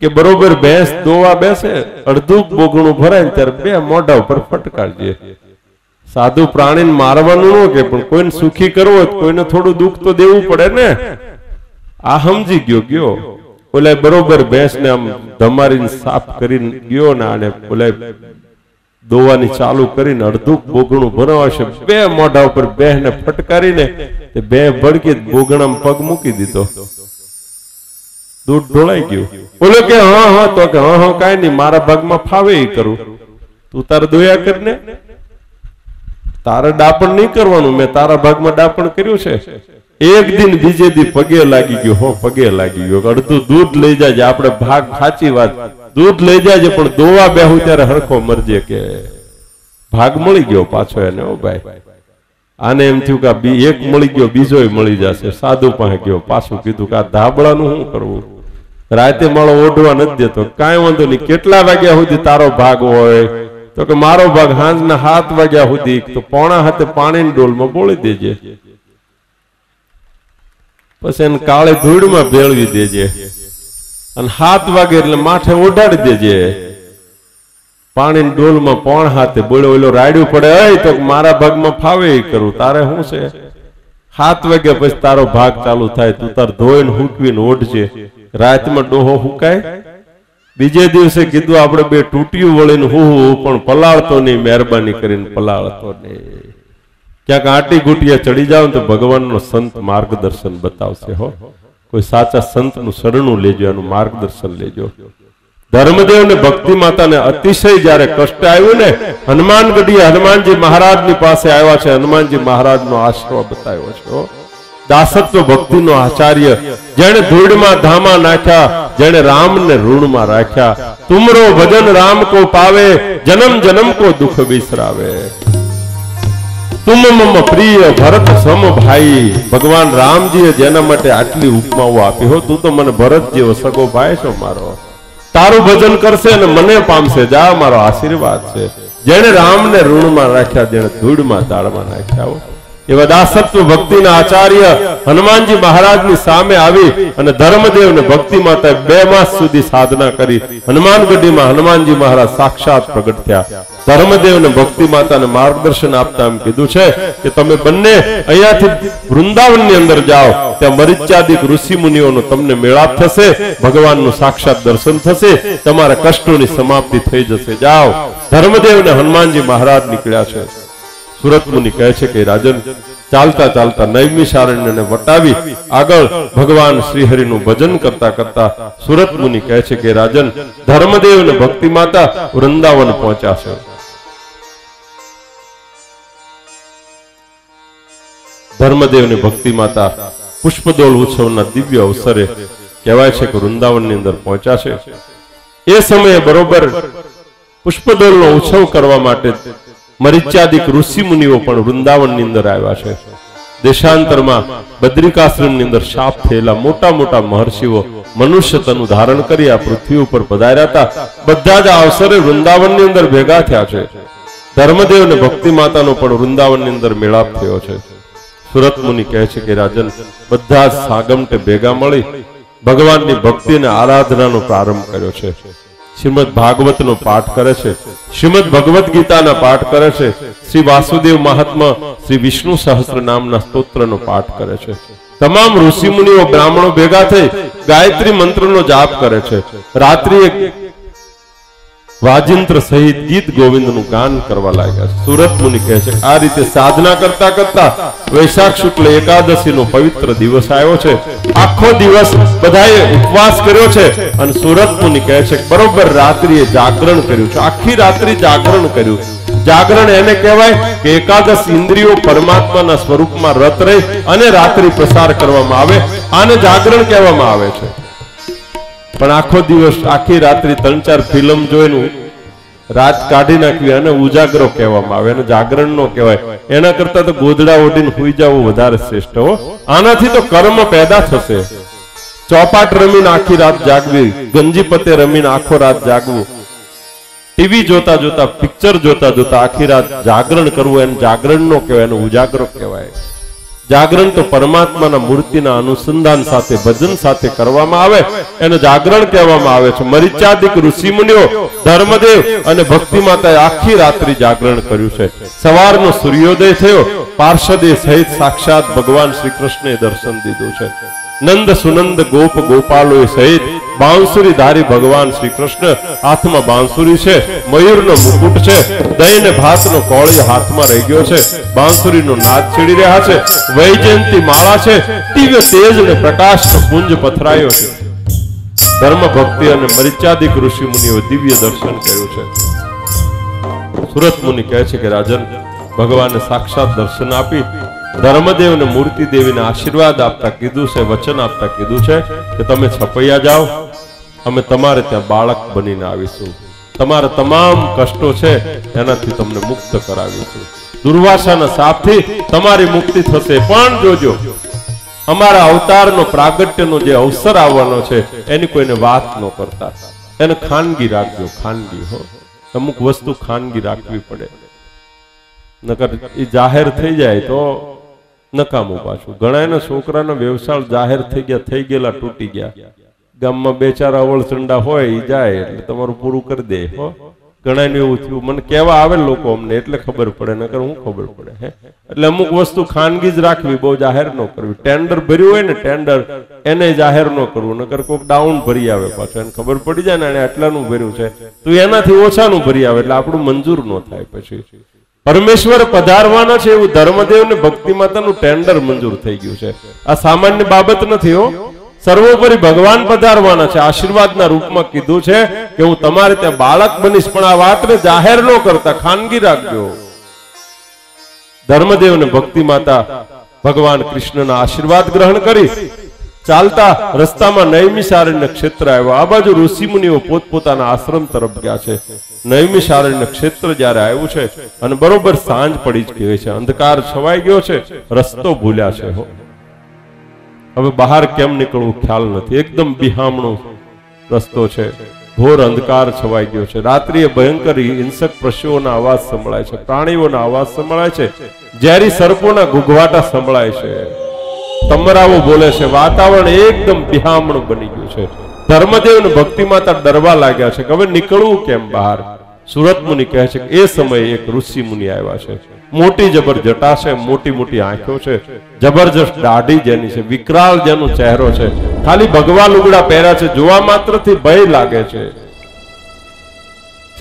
કે બરોબર ભેંસ દોવા બેસે, અડધું બોગણું ભરાય ત્યારે બે મોઢા ઉપર ફટકારજે. સાધુ પ્રાણીને મારવાનું ન કે, પણ કોઈને સુખી કરવો કોઈને થોડું દુઃખ તો દેવું પડે ને? આ સમજી ગયો ગયો. ઓલા બરોબર ભેંસ ને આમ ધમારીને સાફ કરીને ગયો ને આને ઓલા દોવાની ચાલુ કરીને અડધું બોગણું ભરવાશે. બે મોઢા ઉપર બે ને ફટકારીને તે બે ભડકી બોગણામાં પગ મૂકી દીધો. દૂધ ઢોળાઈ ગયું. બોલો કે, હા હા. તો કે, હા હા, કાંઈ નહીં, મારા ભાગમાં ફાવે એ કરું. તું તારે દોયા કરીને. તારે ડાપણ નહીં કરવાનું, મેં તારા ભાગમાં ડાપણ કર્યું છે. એક દિન બીજે દી પગે લાગી ગયો, હો, પગે લાગી ગયો. અડધું દૂધ લઈ જાય આપણે ભાગ સાચી વાત. દૂધ લઈ જાય પણ દોવા બેહું ત્યારે હરખો મરજે કે ભાગ મળી ગયો પાછો એને ઓ ભાઈ. આને એમ થયું કે એક મળી ગયો બીજો મળી જશે. સાધુ પાસે ગયો, પાછું કીધું કે આ ધાબળાનું શું કરવું? રાતે માળો ઓઢવા નથી દેતો. કાંઈ વાંધો નહીં. કેટલા વાગ્યા સુધી તારો ભાગ હોય? તો કે મારો ભાગ હાંજના હાથ વાગ્યા સુધી. તો પોણા હાથે પાણીની ડોલમાં બોળી દેજે. પછી એને કાળે ધૂળમાં ભેળવી દેજે. અને હાથ વાગે એટલે માથે ઓઢાડી દેજે. પાણી ડોલમાં પોણ હાથે બોલો ઓલો રાડ્યું પડે તો મારા ભાગમાં ફાવે એ કરું. તારે શું છે? હાથ વાગે પછી તારો ભાગ ચાલુ થાય. તું તાર ધોઈને હૂકવીને ઓઢજે. રાતમાં ડોહો હુકાય? બીજે દિવસે કીધું, આપણે બે તૂટ્યું વળીને હું હું, પણ પલાળતો નહીં, મહેરબાની કરીને પલાળતો નહીં. ક્યાંક આટી ગુટિયા ચડી જાવ તો ભગવાનનો સંત માર્ગદર્શન બતાવશે, હો. કોઈ સાચા સંતનું શરણું લેજો, એનું માર્ગદર્શન લેજો. ધર્મદેવ ને ભક્તિ માતાને અતિશય જયારે કષ્ટ આવ્યું ને હનુમાનગઢી હનુમાનજી મહારાજની પાસે આવ્યા છે, હનુમાનજી મહારાજનો આશરો બતાવ્યો છે. દાસત્વ ભક્તિનો આચાર્ય જેને ધૂળમાં ધામા નાખ્યા, જેણે રામને ઋણમાં રાખ્યા. તુમરો ભજન રામ કો પાવે, જન્મ જન્મ કો દુઃખ વિસરાવે. તુમ મમ પ્રિય ભરત સમ ભાઈ, ભગવાન રામજીએ જેના માટે આટલી ઉપમાઓ આપી હો, તું તો મને ભરત જેવો સગો ભાઈ છો મારો. તારું ભજન કરશે અને મને પામશે. જા, મારો આશીર્વાદ છે. જેણે રામને ઋણમાં રાખ્યા, જેણે ધૂળમાં તાળમાં નાખ્યા. એવા દાસત્વ ભક્તિના આચાર્ય હનુમાનજી મહારાજની સામે આવી અને ધર્મદેવને ભક્તિ માતા બે માસ સુધી સાધના કરી. હનુમાનગઢીમાં હનુમાનજી મહારાજ સાક્ષાત પ્રગટ થયા. ધર્મદેવને ભક્તિ માતાને માર્ગદર્શન આપતા એમ કીધું છે કે તમે બંને અહીંયાથી વૃંદાવનની અંદર જાઓ. ત્યાં મરિચ્યાદિક ઋષિ મુનિઓનો તમને મેળાપ થશે, ભગવાનનું સાક્ષાત દર્શન થશે, તમારા કષ્ટોની સમાપ્તિ થઈ જશે. જાઓ. ધર્મદેવ ને હનુમાનજી મહારાજ નીકળ્યા છે. સુરત મુનિ કહે છે કે રાજન ચાલતા ચાલતા નૈમિષારણ્યને વટાવી આગળ ભગવાન શ્રીહરિનું ભજન કરતા કરતા સુરત મુનિ કહે છે કે રાજન ધર્મદેવ ને ભક્તિ માતા વૃંદાવન પહોંચ્યા છે. ભક્તિ માતા પુષ્પદોલ ઉત્સવના દિવ્ય અવસરે કહેવાય છે કે વૃંદાવનની અંદર પહોંચ્યા છે. એ સમયે બરોબર પુષ્પદોલનો ઉત્સવ કરવા માટે મરિચ્યાદિક ઋષિ મુનિઓ પણ વૃંદાવનની અંદર આવ્યા છે. દેશાંતરમાં બદ્રિકાશ્રમની અંદર શાપ થયેલા મોટા મોટા મહર્ષિઓ મનુષ્ય તનું ધારણ કરી આ પૃથ્વી ઉપર પધાર્યા હતા. બધા જ અવસરે વૃંદાવનની અંદર ભેગા થયા છે. ધર્મદેવ અને ભક્તિ માતાનો પણ વૃંદાવનની અંદર મેળાપ થયો છે. સુરત મુનિ કહે છે કે, રાજન, બધા સાગમટે ભેગા મળી ભગવાનની ભક્તિ અને આરાધનાનો પ્રારંભ કર્યો છે. શ્રીમદ ભાગવતનો પાઠ કરે છે. શ્રીમદ ભગવદ્ ગીતાના પાઠ કરે છે. શ્રી વાસુદેવ મહાત્મા શ્રી વિષ્ણુ સહસ્ત્ર નામના સ્તોત્રનો પાઠ કરે છે. તમામ ઋષિ મુનિઓ બ્રાહ્મણો ભેગા થઈ ગાયત્રી મંત્રનો જાપ કરે છે. રાત્રિએ વાજિંત્ર સહિત ગીત ગોવિંદનું ગાન કરવા લાગ્યા સુરત મુનિ કહે છે, આ રીતે સાધના કરતા કરતા વૈશાખ શુક્લ એકાદશીનો પવિત્ર દિવસ આવ્યો છે. આખો દિવસ બધાએ ઉપવાસ કર્યો છે. અને સુરત મુનિ કહે છે, બરોબર રાત્રિએ જાગરણ કર્યું છે. આખી રાત્રિ જાગરણ કર્યું જાગરણ એને કહેવાય કે એકાદશ ઇન્દ્રિયો પરમાત્માના સ્વરૂપમાં રત રહી અને રાત્રિ પ્રસાર કરવામાં આવે. આને જાગરણ કહેવામાં આવે છે. પણ આખો દિવસ, આખી રાત્રિ ત્રણ ચાર ફિલ્મ જોઈને રાત કાઢી નાખવી અને ઉજાગરો કહેવામાં આવે અને જાગરણ નો કહેવાય. એના કરતા તો ગોધડા ઓઢીને સુઈ જવું વધારે શ્રેષ્ઠ હો. આનાથી તો કર્મ પેદા થશે. ચોપાટ રમીને આખી રાત જાગવી, ગંજી રમીને આખો રાત જાગવું. ટીવી જોતા જોતા પિક્ચર જોતા જોતા આખી રાત જાગરણ કરવું, એને જાગરણ નો કહેવાય, એને ઉજાગરો કહેવાય. જાગરણ તો પરમાત્માના મૂર્તિના અનુસંધાન સાથે, ભજન સાથે કરવામાં આવે. એને જાગરણ કહેવામાં આવે છે. મરિચાદિક ઋષિ મુનિઓ ધર્મદેવ અને ભક્તિ માતાએ આખી રાત્રિ જાગરણ કર્યું છે. સવારનો સૂર્યોદય થયો. પાર્ષદે સહિત સાક્ષાત ભગવાન શ્રી કૃષ્ણે દર્શન દીધું છે. નંદ સુનંદ ગોપ ગોપાલો સહિત બાંસુરી ધારી ભગવાન શ્રી કૃષ્ણ હાથમાં બાંસુરી છે, મયુરનો મુકુટ છે દહીં ભાતનો કોળી હાથમાં રહી ગયો છે, બાંસુરીનો નાદ છેડી રહ્યા છે, વૈજયંતી માળા છે, દિવ્ય તેજ ને પ્રકાશનો પુંજ પથરાયો છે. ધર્મ ભક્તિ અને મરિચાદિક ઋષિ મુનિઓ દિવ્ય દર્શન કર્યું છે. સુરત મુનિ કહે છે કે, રાજન, ભગવાને સાક્ષાત દર્શન આપી ધર્મદેવ ને મૂર્તિ દેવીને આશીર્વાદ આપતા કીધું છે, વચન આપતા કીધું છે કે તમે છપૈયા જાઓ, અમે તમારે ત્યાં બાળક બનીને આવીશું. તમારા તમામ કષ્ટો છે એનાથી તમને મુક્ત કરાવીશું. દુર્વાસાના સાપથી તમારી મુક્તિ થશે. પણ જોજો, અમારા અવતારનો, પ્રાગટ્યનો જે અવસર આવવાનો છે, એની કોઈને વાત ન કરતા. એને ખાનગી રાખજો, ખાનગી, હો. અમુક વસ્તુ ખાનગી રાખવી પડે. નકર એ જાહેર થઈ જાય તો નકામું પાછું. ઘણા છોકરાના વ્યવસાય જાહેર થઈ ગયા, થઈ ગયેલા, તૂટી ગયા. ગામમાં બે ચાર અવળસંડા હોય એ જાય, એટલે તમારું પૂરું કરી દે, હો. ઘણા એવું થયું. મને કહેવા આવે લોકો અમને, એટલે ખબર પડે, નકર હું ખબર પડે, હે. એટલે અમુક વસ્તુ ખાનગી જ રાખવી, બહુ જાહેર ન કરવી. ટેન્ડર ભર્યું હોય ને, ટેન્ડર એને જાહેર ન કરવું, નકર કોઈક ડાઉન ભરી આવે પાછું. એને ખબર પડી જાય ને, એને આટલાનું ભર્યું છે. તો એનાથી ઓછાનું ભરી આવે, એટલે આપણું મંજૂર ન થાય પછી. પરમેશ્વર પધારવાનો છે એવું ધર્મદેવ ને ભક્તિ માતાનું ટેન્ડર મંજૂર થઈ ગયું છે. આ સામાન્ય બાબત નથી હો. સર્વોપરી ભગવાન પધારવાના છે. આશીર્વાદના રૂપમાં કીધું છે કે હું તમારે ત્યાં બાળક બનીશ, પણ આ વાતને જાહેર ન કરતા. ખાનગી રાખજો. ધર્મદેવ ને ભક્તિ માતા ભગવાન કૃષ્ણના આશીર્વાદ ગ્રહણ કરી. ચાલતા રસ્તામાં નૈમિષારણ્ય ક્ષેત્ર આવ્યો. આ બાજુ ઋષિમુનિઓ પોતપોતાના આશ્રમ તરફ ગયા છે. નૈમિષારણ્ય ક્ષેત્ર જ્યારે આવ્યું છે અને બરોબર સાંજ પડી જ ગઈ છે. અંધકાર છવાઈ ગયો છે. રસ્તો ભૂલ્યા છે હવે બહાર કેમ નીકળવું ખ્યાલ નથી. એકદમ બિહામણો રસ્તો છે. ઘોર અંધકાર છવાઈ ગયો છે. રાત્રિએ ભયંકર હિંસક પશુઓના અવાજ સંભળાય છે. પ્રાણીઓના અવાજ સંભળાય છે. ઝેરી સર્પોના ગુગવાટા સંભળાય છે. તમરાવો બોલે છે, વાતાવરણ એકદમ બિહામણું બની ગયું છે. ધર્મદેવ ને ભક્તિ માતા ડરવા લાગ્યા છે કે હવે નીકળવું કેમ બહાર? સુરત મુનિ કહે છે કે એ સમયે એક ઋષિ મુનિ આવ્યા છે. મોટી જબર જટા છે, મોટી મોટી આંખો છે, જબરજસ્ત દાઢી જેની છે, વિકરાળ જેનો ચહેરો છે. ખાલી ભગવા લુગડા પહેર્યા છે, જોવા માત્રથી ભય લાગે છે.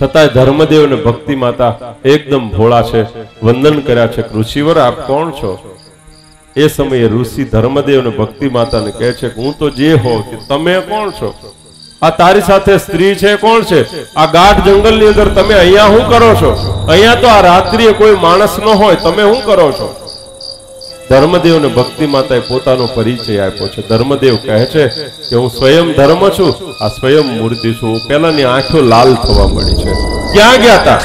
છતાંય ધર્મદેવ ને ભક્તિ માતા એકદમ ભોળા છે. વંદન કર્યા છે ઋષિવર, આપ કોણ છો? એ સમયે ઋષિ ધર્મદેવ ને ભક્તિ માતાને કહે છે કે, હું તો જે હોઉં કે તમે કોણ છો? આ તારી સાથે સ્ત્રી છે, કોણ છે? આ ગાઢ જંગલની અંદર તમે અહીંયા શું કરો છો? અહીંયા તો આ રાત્રિએ કોઈ માણસ ન હોય, તમે શું કરો છો? ધર્મદેવ ને ભક્તિ માતાએ પોતાનો પરિચય આપ્યો છે. ધર્મદેવ કહે છે કે, હું સ્વયં ધર્મ છું, આ સ્વયં મૂર્તિ છું. હું પેલાની આંખો લાલ થવા મળી છે. ક્યાં ગયા હતા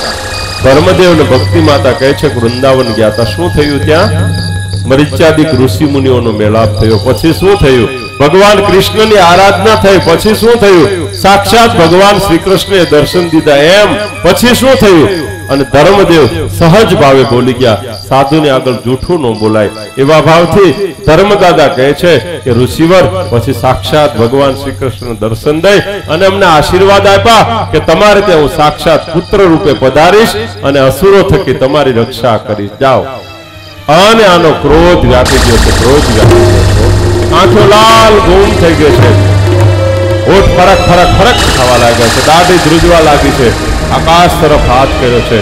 ધર્મદેવ ને ભક્તિ માતા કહે છે વૃંદાવન ગયા હતા શું થયું ત્યાં? મરિચાદિક ઋષિ મુનિઓનો મેળાપ થયો. પછી શું થયું? ભગવાન કૃષ્ણની આરાધના થઈ. પછી શું થયું? સાક્ષાત ભગવાન શ્રી કૃષ્ણએ દર્શન દીધા એમ. પછી શું થયું? અને ધર્મદેવ સહજ ભાવે બોલી ગયા. સાધુને આગળ જૂઠું ન બોલાય. એવા ભાવથી ધર્મદાદા કહે છે કે, ઋષિવર, પછી સાક્ષાત ભગવાન શ્રી કૃષ્ણ દર્શન દઈ અને અમને આશીર્વાદ આપ્યા કે તમારે ત્યાં હું સાક્ષાત પુત્ર રૂપે પધારીશ અને અસુરો થકી તમારી રક્ષા કરીશ જાઓ અને આનો ક્રોધ વ્યાપી ગયો છે, ક્રોધ વ્યાપી ગયો છે. આંખો લાલ ગુમ થઈ ગયો છે. ઓઠ ફરક ફરક ફરક થવા લાગ્યા છે. દાઢી ધ્રુજવા લાગી છે. આકાશ તરફ હાથ કર્યો છે.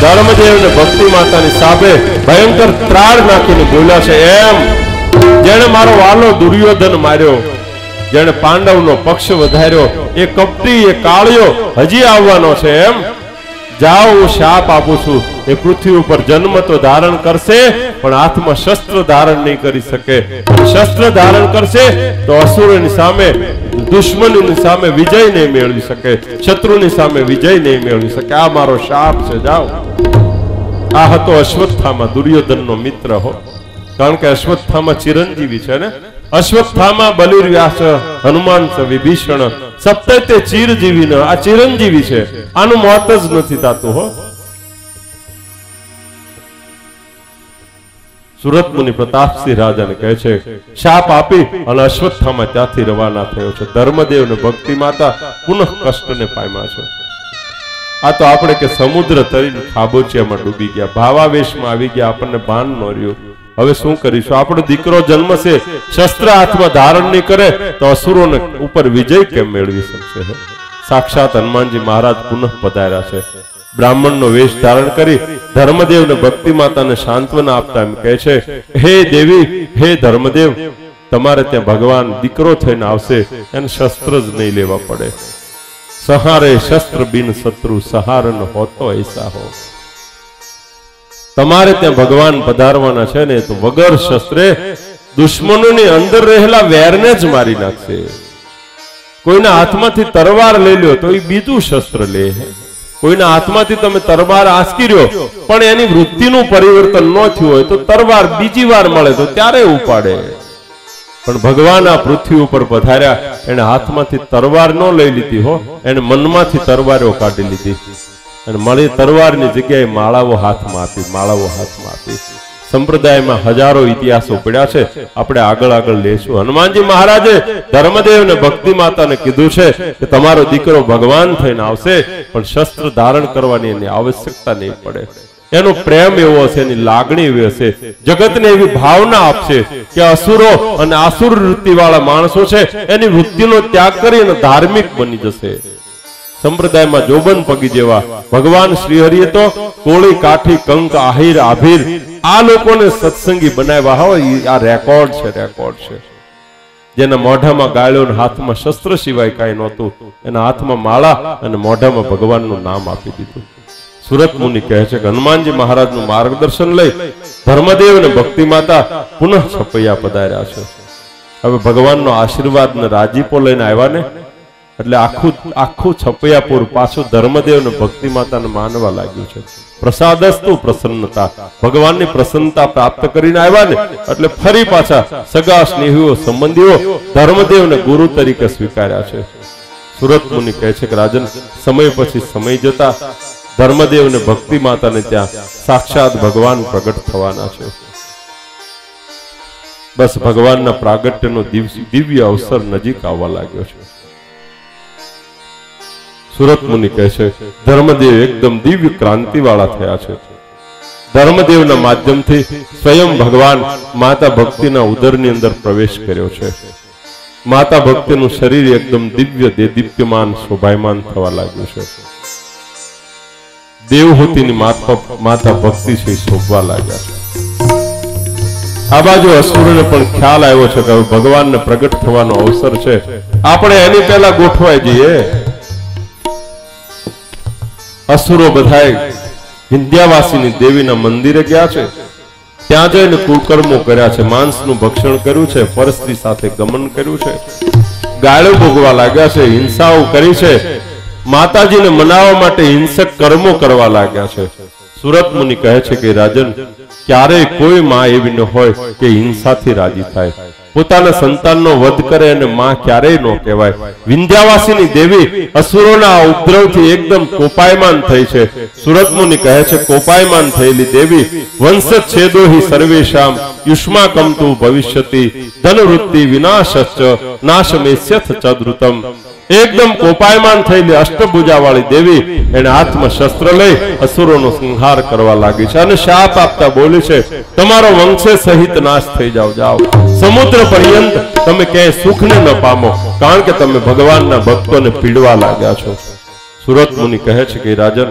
ધર્મદેવ ને ભક્તિ માતાની સાબે ભયંકર ત્રાળ નાખીને બોલ્યા છે, એમ, જેણે મારો વાલો દુર્યોધન માર્યો, જેણે પાંડવનો પક્ષ વધાર્યો, એ કપટી, એ કાળિયો હજી આવવાનો છે, એમ જાઓ, હું શાપ આપું છું. એ પૃથ્વી ઉપર જન્મ તો ધારણ કરશે, પણ હાથમાં શસ્ત્ર ધારણ નહીં કરી શકે. શસ્ત્ર ધારણ કરશે તો અસુરની સામે, દુશ્મનની સામે વિજય નહીં મેળવી શકે. શત્રુની સામે વિજય નહીં મેળવી શકે. આ મારો શાપ છે, જાઓ. આ હતો અશ્વત્થામાં દુર્યોધનનો મિત્ર હો. કારણ કે અશ્વત્થામાં ચિરંજીવી છે ને? અશ્વત્થામાં બલિર્વ્યાસ હનુમાન વિભીષણ સપ્તે તે ન આ ચિરંજીવી છે. આનું મોત જ નથી થતું, હો. સુરત મુનિ પ્રતાપસિંહ રાજાને કહે છે, શાપ આપી અને અશ્વત્થામાં ત્યાંથી રવાના થયો છે. ધર્મદેવ ને ભક્તિ માતા પુનઃ કષ્ટને પામ્યા છે. આ તો આપણે કે સમુદ્ર તરીને ખાબોચિયામાં ડૂબી ગયા. ભાવાવેશમાં આવી ગયા. આપણને ભાન ન હવે શું કરીશું? આપણો દીકરો જન્મશે, શસ્ત્ર હાથમાં ધારણ નહીં કરે, તો અસુરો ઉપર વિજય કેમ મેળવી શકશે? સાક્ષાત હનુમાનજી મહારાજ પુનઃ પધાર્યા છે. બ્રાહ્મણનો વેશ ધારણ કરી ધર્મદેવ ને ભક્તિ માતાને સાંત્વના આપતા એમ કહે છે, હે દેવી, હે ધર્મદેવ, તમારે ત્યાં ભગવાન દીકરો થઈને આવશે, એને શસ્ત્ર જ નહીં લેવા પડે. સહારે શસ્ત્ર બિન શત્રુ, સહારન હોતો એસા હો. તમારે ત્યાં ભગવાન પધારવાના છે ને તો વગર શસ્ત્રે દુશ્મનોની અંદર રહેલા વેરને જ મારી નાખશે. કોઈના હાથમાંથી તરવાર લઈ લ્યો તો એ બીજું શસ્ત્ર લે કોઈના હાથમાંથી તમે તરવાર આસકી રહ્યો પણ એની વૃત્તિનું પરિવર્તન ન થયું હોય તો તરવાર બીજી વાર મળે તો ત્યારે ઉપાડે. પણ ભગવાન આ પૃથ્વી ઉપર પધાર્યા, એને હાથમાંથી તરવાર ન લઈ લીધી હો, એને મનમાંથી તરવારો કાઢી લીધી. અને મળી તરવારની જગ્યાએ માળાઓ હાથમાં આપી, માળાઓ હાથમાં આપી. સંપ્રદાયમાં હજારો ઇતિહાસો પડ્યા છે. આપણે આગળ આગળ લેશું. હનુમાનજી મહારાજે ધર્મદેવ ને ભક્તિ માતાને કીધું છે કે તમારો દીકરો ભગવાન થઈને આવશે, પણ શસ્ત્ર ધારણ કરવાની એની આવશ્યકતા નહીં પડે. એનો પ્રેમ એવો હશે, એની લાગણી એવી હશે. જગતને એવી ભાવના આપશે કે અસુરો અને આસુર વૃત્તિ વાળા માણસો છે, એની વૃત્તિનો ત્યાગ કરી અને ધાર્મિક બની જશે. સંપ્રદાયમાં જોબન પગી જેવા ભગવાન શ્રીહરિએ તો કોળી, કાઠી, કંક, આહિર, આભીર આ લોકોને સત્સંગી બનાવ્યા હોય આ રેકોર્ડ છે રેકોર્ડ છે. જેના મોઢામાં ગાળ્યો હાથમાં શસ્ત્ર સિવાય કાંઈ નહોતું. એના હાથમાં માળા અને મોઢામાં ભગવાનનું નામ આપી દીધું. સુરત મુનિ કહે છે હનુમાનજી મહારાજનું માર્ગદર્શન લઈ ધર્મદેવ અને ભક્તિ માતા પુનઃ છપૈયા પધાર્યા છે. હવે ભગવાનનો આશીર્વાદ ને રાજીપો લઈને આવ્યા ને એટલે આખું આખું છપૈયાપુર પાછું ધર્મદેવ ને ભક્તિ માતાને માનવા લાગ્યું છે. પ્રસાદસ્તુ પ્રસન્નતા. ભગવાનની પ્રસન્નતા પ્રાપ્ત કરીને આવ્યા ને, એટલે ફરી પાછા સગા સ્નેહીઓ, સંબંધીઓ ધર્મદેવને ગુરુ તરીકે સ્વીકાર્યા છે. સુરત મુનિ કહે છે કે, રાજન, સમય પછી સમય જતા ધર્મદેવ ને ભક્તિ માતાને ત્યાં સાક્ષાત ભગવાન પ્રગટ થવાના છે. બસ ભગવાનના પ્રાગટ્યનો દિવ- દિવ્ય અવસર નજીક આવવા લાગ્યો છે. સુરત મુનિ કહે છે, ધર્મદેવ એકદમ દિવ્ય ક્રાંતિ વાળા થયા છે. ધર્મદેવના માધ્યમથી સ્વયં ભગવાન માતા ભક્તિના ઉદરની અંદર પ્રવેશ કર્યો છે. માતા ભક્તિનું શરીર એકદમ દિવ્ય દેદીપ્યમાન, શોભાયમાન થવા લાગ્યું છે. દેવહૂતિની માતા ભક્તિ છે શોભવા લાગ્યા છે. આ બાજુ અસુરને પણ ખ્યાલ આવ્યો છે કે ભગવાનને પ્રગટ થવાનો અવસર છે. આપણે એની પહેલા ગોઠવાઈ જઈએ. અસુરો બધાય વિંધ્યાવાસીની દેવીના મંદિરે ગયા છે. ત્યાં જઈને કુકર્મો કર્યા છે. માંસનું ભક્ષણ કર્યું છે. પરસ્ત્રી સાથે ગમન કર્યું છે. ગાળો ભોગવા લાગ્યા છે. હિંસાઓ કરી છે. માતાજીને મનાવવા માટે હિંસક કર્મો કરવા લાગ્યા છે. સુરત મુનિ કહે છે કે, રાજન, ક્યારેય કોઈ માં એવી ન હોય કે હિંસાથી રાજી થાય. પોતાના સંતાનનો વધ કરે અને માં ક્યારેય ન કહેવાય. વિંધ્યાવાસીની દેવી અસુરોના ઉપદ્રવથી એકદમ કોપાયમાન થઈ છે. સુરત મુનિ કહે છે, કોપાયમાન થયેલી દેવી વંશ છેદોહી સર્વેશામ યુષ્મા કમતુ ભવિષ્યતિ ધનવૃત્તિ વિનાશશ્ચ નાશમેસ્યથ ચદ્રુતમ એકદમ કોપાયમાન થઈને અષ્ટભુજા વાળી દેવી એને હાથમાં શસ્ત્ર લઈ અસુરોનો સંહાર કરવા લાગી છે અને શાપ આપતા બોલી છે, તમારો વંશે સહિત નાશ થઈ જાવ જાઓ. સમુદ્ર પર્યંત તમે ક્યાંય સુખને ન પામો, કારણ કે તમે ભગવાનના ભક્તોને પીડવા લાગ્યા છો. સુરત મુનિ કહે છે કે, રાજન,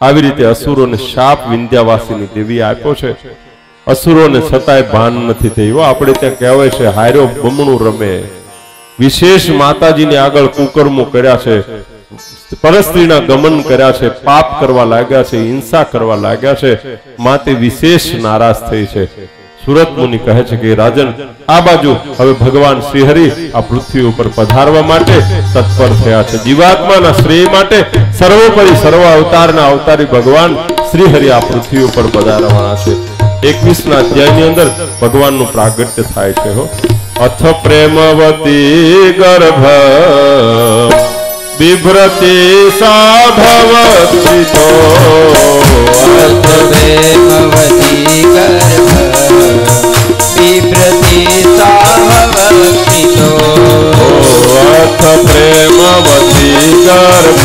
આવી રીતે અસુરોને શાપ વિંધ્યાવાસીની દેવી આપ્યો છે. અસુરોને છતાંય ભાન નથી થયું. આપણે ત્યાં કહેવાય છે હાર્યો બમણું રમે. વિશેષ માતાજીની આગળ કુકર્મો કર્યા છે. પરસ્ત્રીના ગમન કર્યા છે, પાપ કરવા લાગ્યા છે, હિંસા કરવા લાગ્યા છે. માતે વિશેષ નારાજ થઈ છે. સુરત મુનિ કહે છે કે, રાજન, આ બાજુ હવે ભગવાન શ્રીહરિ આ પૃથ્વી ઉપર પધારવા માટે તત્પર થયા છે. જીવાત્માના શ્રેય માટે સર્વોપરી સર્વ અવતારના અવતારી ભગવાન શ્રીહરિ આ પૃથ્વી ઉપર પધારવાના છે. એકવીસના અધ્યાયની અંદર ભગવાનનું પ્રાગટ્ય થાય છે, હો. अथ प्रेमवती गर्भ। बिभ्रति साधवत्रितो अथ प्रेमवती गर्भ। बिभ्रति साधवत्रितो अथ प्रेमवती गर्भ।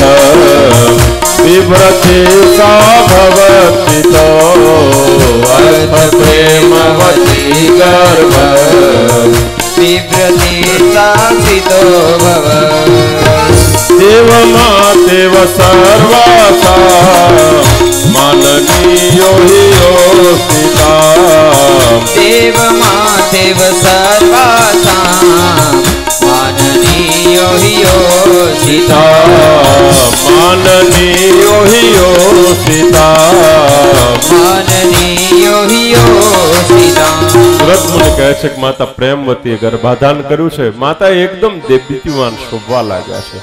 बिभ्रति साधवत्रितो अथ प्रेमवती गर्भ। ગર્ભ વિભ્રતિ સાક્ષિતો ભવ દેવમાં દેવ સર્વાસા માનનીયો હિયો સીતા દેવમાં દેવ સર્વાસા માનનીયો હિયો સીતા માનનીયો હિયો સીતા માનનીયો હિયો સીતા સુરત મુનિ કહે છે કે માતા પ્રેમવતીએ ગર્ભાધાન કર્યું છે. માતા એકદમ દેદીપ્યમાન શોભવા લાગ્યા છે.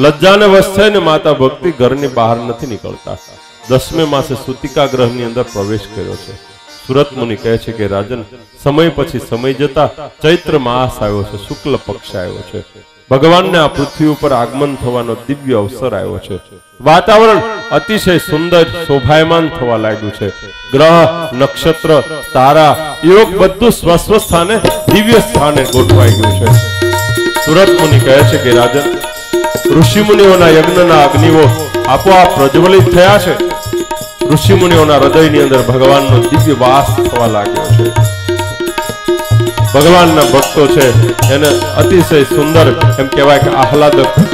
લજ્જાને થઈને માતા ભક્તિ ઘરની બહાર નથી નીકળતા. દસમે માસે સુતિકા ગ્રહની અંદર પ્રવેશ કર્યો છે. સુરત મુનિ કહે છે કે, રાજન, સમય પછી સમય જતા ચૈત્ર માસ આવ્યો છે, શુક્લ પક્ષ આવ્યો છે. ભગવાનને આ પૃથ્વી ઉપર આગમન થવાનો દિવ્ય અવસર આવ્યો છે. વાતાવરણ અતિશય સુંદર, શોભાયમાન થવા લાગ્યું છે. ગ્રહ, નક્ષત્ર, તારા, યોગ બધું સ્વસ્વ સ્થાને, દિવ્ય સ્થાને ગોઠવાઈ ગયું છે. સુરત મુનિ કહે છે કે, રાજન ઋષિ મુનિઓના યજ્ઞના અગ્નિઓ આપોઆપ પ્રજ્વલિત થયા છે. ઋષિ મુનિઓના હૃદયની અંદર ભગવાનનો દિવ્ય વાસ થવા લાગ્યો છે. ભગવાનના ભક્તો છે, એને અતિશય સુંદર, એમ કહેવાય કે આહલાદક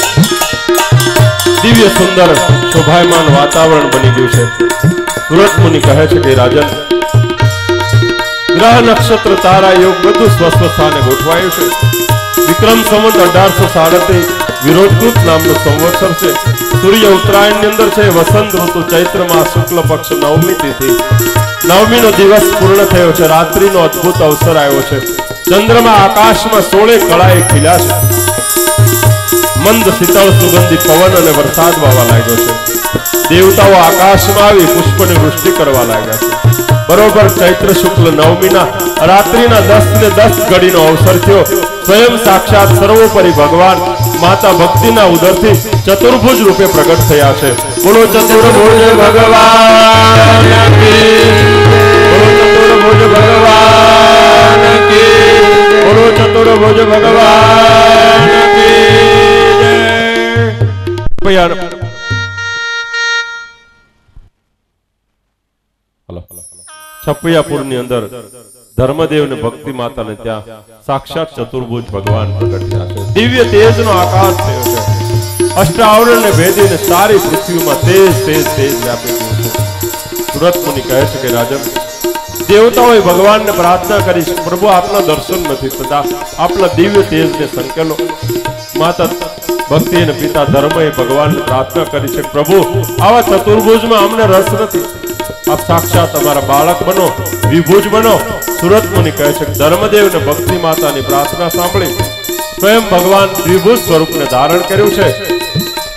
દિવ્ય સુંદર, શોભાયમાન વાતાવરણ બની ગયું છે. સુરત મુનિ કહે છે કે, રાજન, ગ્રહ નક્ષત્ર તારા યોગ બધું સ્વસ્થ સ્થાને ગોઠવાયું છે. વિક્રમ સંવત અઢારસો સાડત્રીસ, વિરોધકૃત નામનું સંવત્સર છે. સૂર્ય ઉત્તરાયણની અંદર છે, વસંત ઋતુ ચૈત્રમાં શુક્લ પક્ષ નવમી તિથિ. નવમીનો દિવસ પૂર્ણ થયો છે, રાત્રિનો અદ્ભુત અવસર આવ્યો છે. ચંદ્રમાં આકાશમાં સોળે કળાએ ખીલ્યા છે. મંદ શીતળ સુગંધી પવન અને વરસાદ વાવા લાગ્યો છે. દેવતાઓ આકાશમાં આવી પુષ્પની વૃષ્ટિ કરવા લાગ્યા છે. બરોબર ચૈત્ર શુક્લ નવમીના રાત્રિના દસ ને દસ ઘડીનો અવસર થયો. સ્વયં સાક્ષાત સર્વોપરી ભગવાન માતા ભક્તિના ઉદરથી ચતુર્ભુજ રૂપે પ્રગટ થયા છે. બોલો ચતુર્ભુજ ભગવાન ચતુર્ભુજ ભગવાન બોલો ચતુર્ભુજ ભગવાન જય ભૈયા હલો છપૈયાપુરની અંદર ધર્મદેવ ને ભક્તિ માતા ને ત્યાં સાક્ષાત ચતુર્ભુજ ભગવાન પ્રગટ થયા છે. દિવ્ય તેજનો આકાશ થયો છે. અષ્ટાવરણ ને ભેદીને સારી પૃથ્વીમાં તેજ તેજ તેજ વ્યાપી છે. સુરત મુનિ કહે છે કે રાજન દેવતાઓએ ભગવાનને પ્રાર્થના કરી પ્રભુ આપના દર્શન નથી થતા. આપના દિવ્ય તેજને સંકેલો. માતા ભક્તિ અને પિતા ધર્મએ ભગવાનને પ્રાર્થના કરી છે, પ્રભુ, આવા ચતુર્ભુજમાં અમને રસ નથી. આપ સાક્ષાત અમારા બાળક બનો, વિભુજ બનો. સુરત મુનિ કહે છે ધર્મદેવ ને ભક્તિ માતાની પ્રાર્થના સાંભળી. સ્વયં ભગવાન દ્વિભુજ સ્વરૂપને ધારણ કર્યું છે.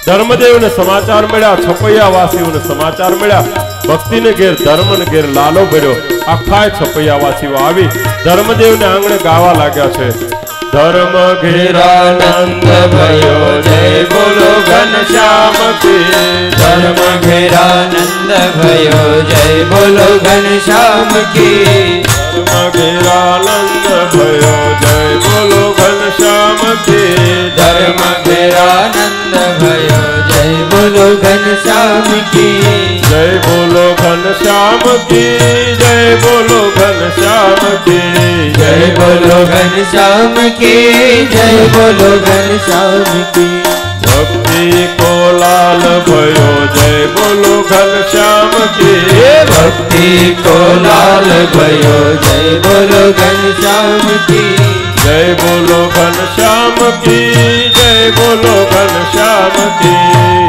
ધર્મદેવને સમાચાર મળ્યા છપૈયા વાસીઓને સમાચાર મળ્યા. ભક્તિને ઘેર ધર્મને ઘેર લાલો ભર્યો. આખાય છપૈયા વાસીઓ આવી ધર્મદેવને આંગણે ગાવા લાગ્યા છે. ધર્મ ઘેરાનંદ ભયો જય બોલો ઘનશ્યામ કી ધર્મ ઘેરાનંદ ભયો જય બોલો ઘનશ્યામ કી ધર્મ ઘેરાનંદ ભયો જય બોલો ઘનશ્યામ કી ધર્મ ઘેરાનંદ ભયો જય બોલો ઘનશ્યામ કી જય બોલો ઘનશ્યામ કી જય બોલો ઘનશ્યામ કી જય બોલો ઘનશ્યામ કી જય બોલો ઘનશ્યામ કી. ભક્તિ કો લાલ ભયો જય બોલો ઘનશ્યામ કી. ભક્તિ કો લાલ ભયો જય બોલો ઘનશ્યામ કી. જય બોલો ઘનશ્યામ કી જય બોલો ઘનશ્યામ કી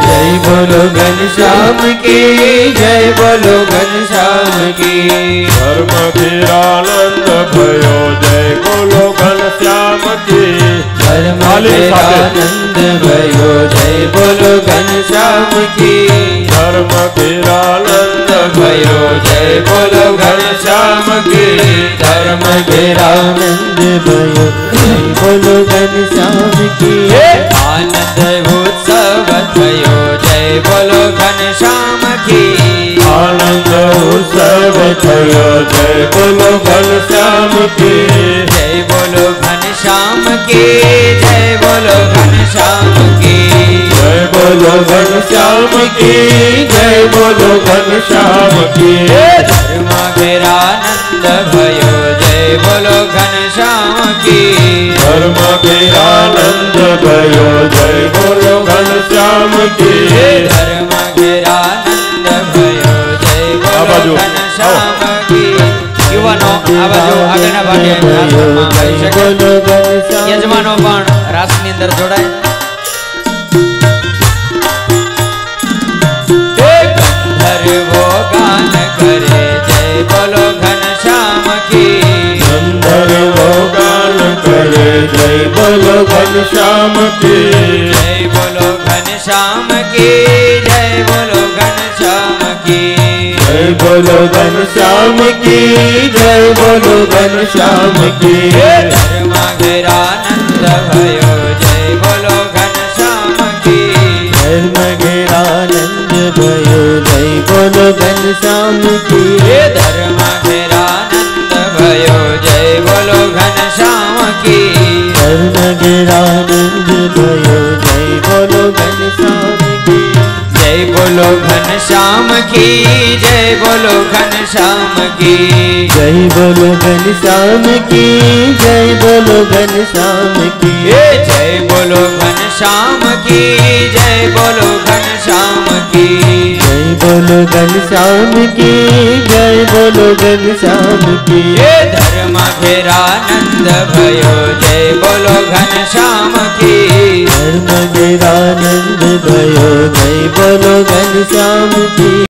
જય બોલો ઘનશ્યામ કી જય બોલો ઘનશ્યામ કી ધર્મ ઘેરાનંદ ભયો જય બોલો ઘનશ્યામ કી ધર્મ તાલી સાથે. આનંદ ભયો જય બોલો ઘનશ્યામ કી ધર્મ ઘેરાનંદ ભયો જય બોલો ઘનશ્યામ કી ધર્મ ઘેરાનંદ ભયો જય બોલો ઘનશ્યામ કી આનંદ ઉત્સવ થયો. જય બોલો ઘનશ્યામ કી આનંદ ઉત્સવ થયો. જય બોલો ઘનશ્યામ કી જય બોલો ઘનશ્યામ કી જય બોલો ઘનશ્યામ કી બોલો ઘનશ્યામ કી જય બોલો ઘનશ્યામ કી ધર્મ ભયો જય બોલો ઘનશ્યામ કી ધર્મ ઘેરાનંદ ભયો જય બોલો ઘનશ્યામ કી ધર્મ ઘેરાનંદ ભયો જય બોલો ઘનશ્યામ કી યુવાનો આ બાજુ આગળના ભાગે યજમાનો પણ રાસની અંદર જોડાય. બોલો ઘનશ્યામ કી. જય બોલો ઘનશ્યામ કી જય બોલો ઘનશ્યામ કી. જય બોલો ઘનશ્યામ કી જય બોલો ઘનશ્યામ કી. ધર્મ ઘેરાનંદ ભયો જય બોલો ઘનશ્યામ કી. ધર્મ ઘેરાનંદ ભયો જય બોલો ઘનશ્યામ કી. બોલો ઘનશ્યામ કી જય બોલો ઘનશ્યામ કી જય બોલો ઘનશ્યામ કી જય બોલો ઘનશ્યામ કી જય બોલો ઘનશ્યામ કી જય બોલો ઘનશ્યામ કી જય બોલો ઘનશ્યામ કી જય બોલો ઘનશ્યામ કી એ ધર્મ ઘેરાનંદ ભયો જય બોલો ઘનશ્યામ કી ધર્મ દેવાનંદ ભયો જય બોલો ઘનશ્યામ કી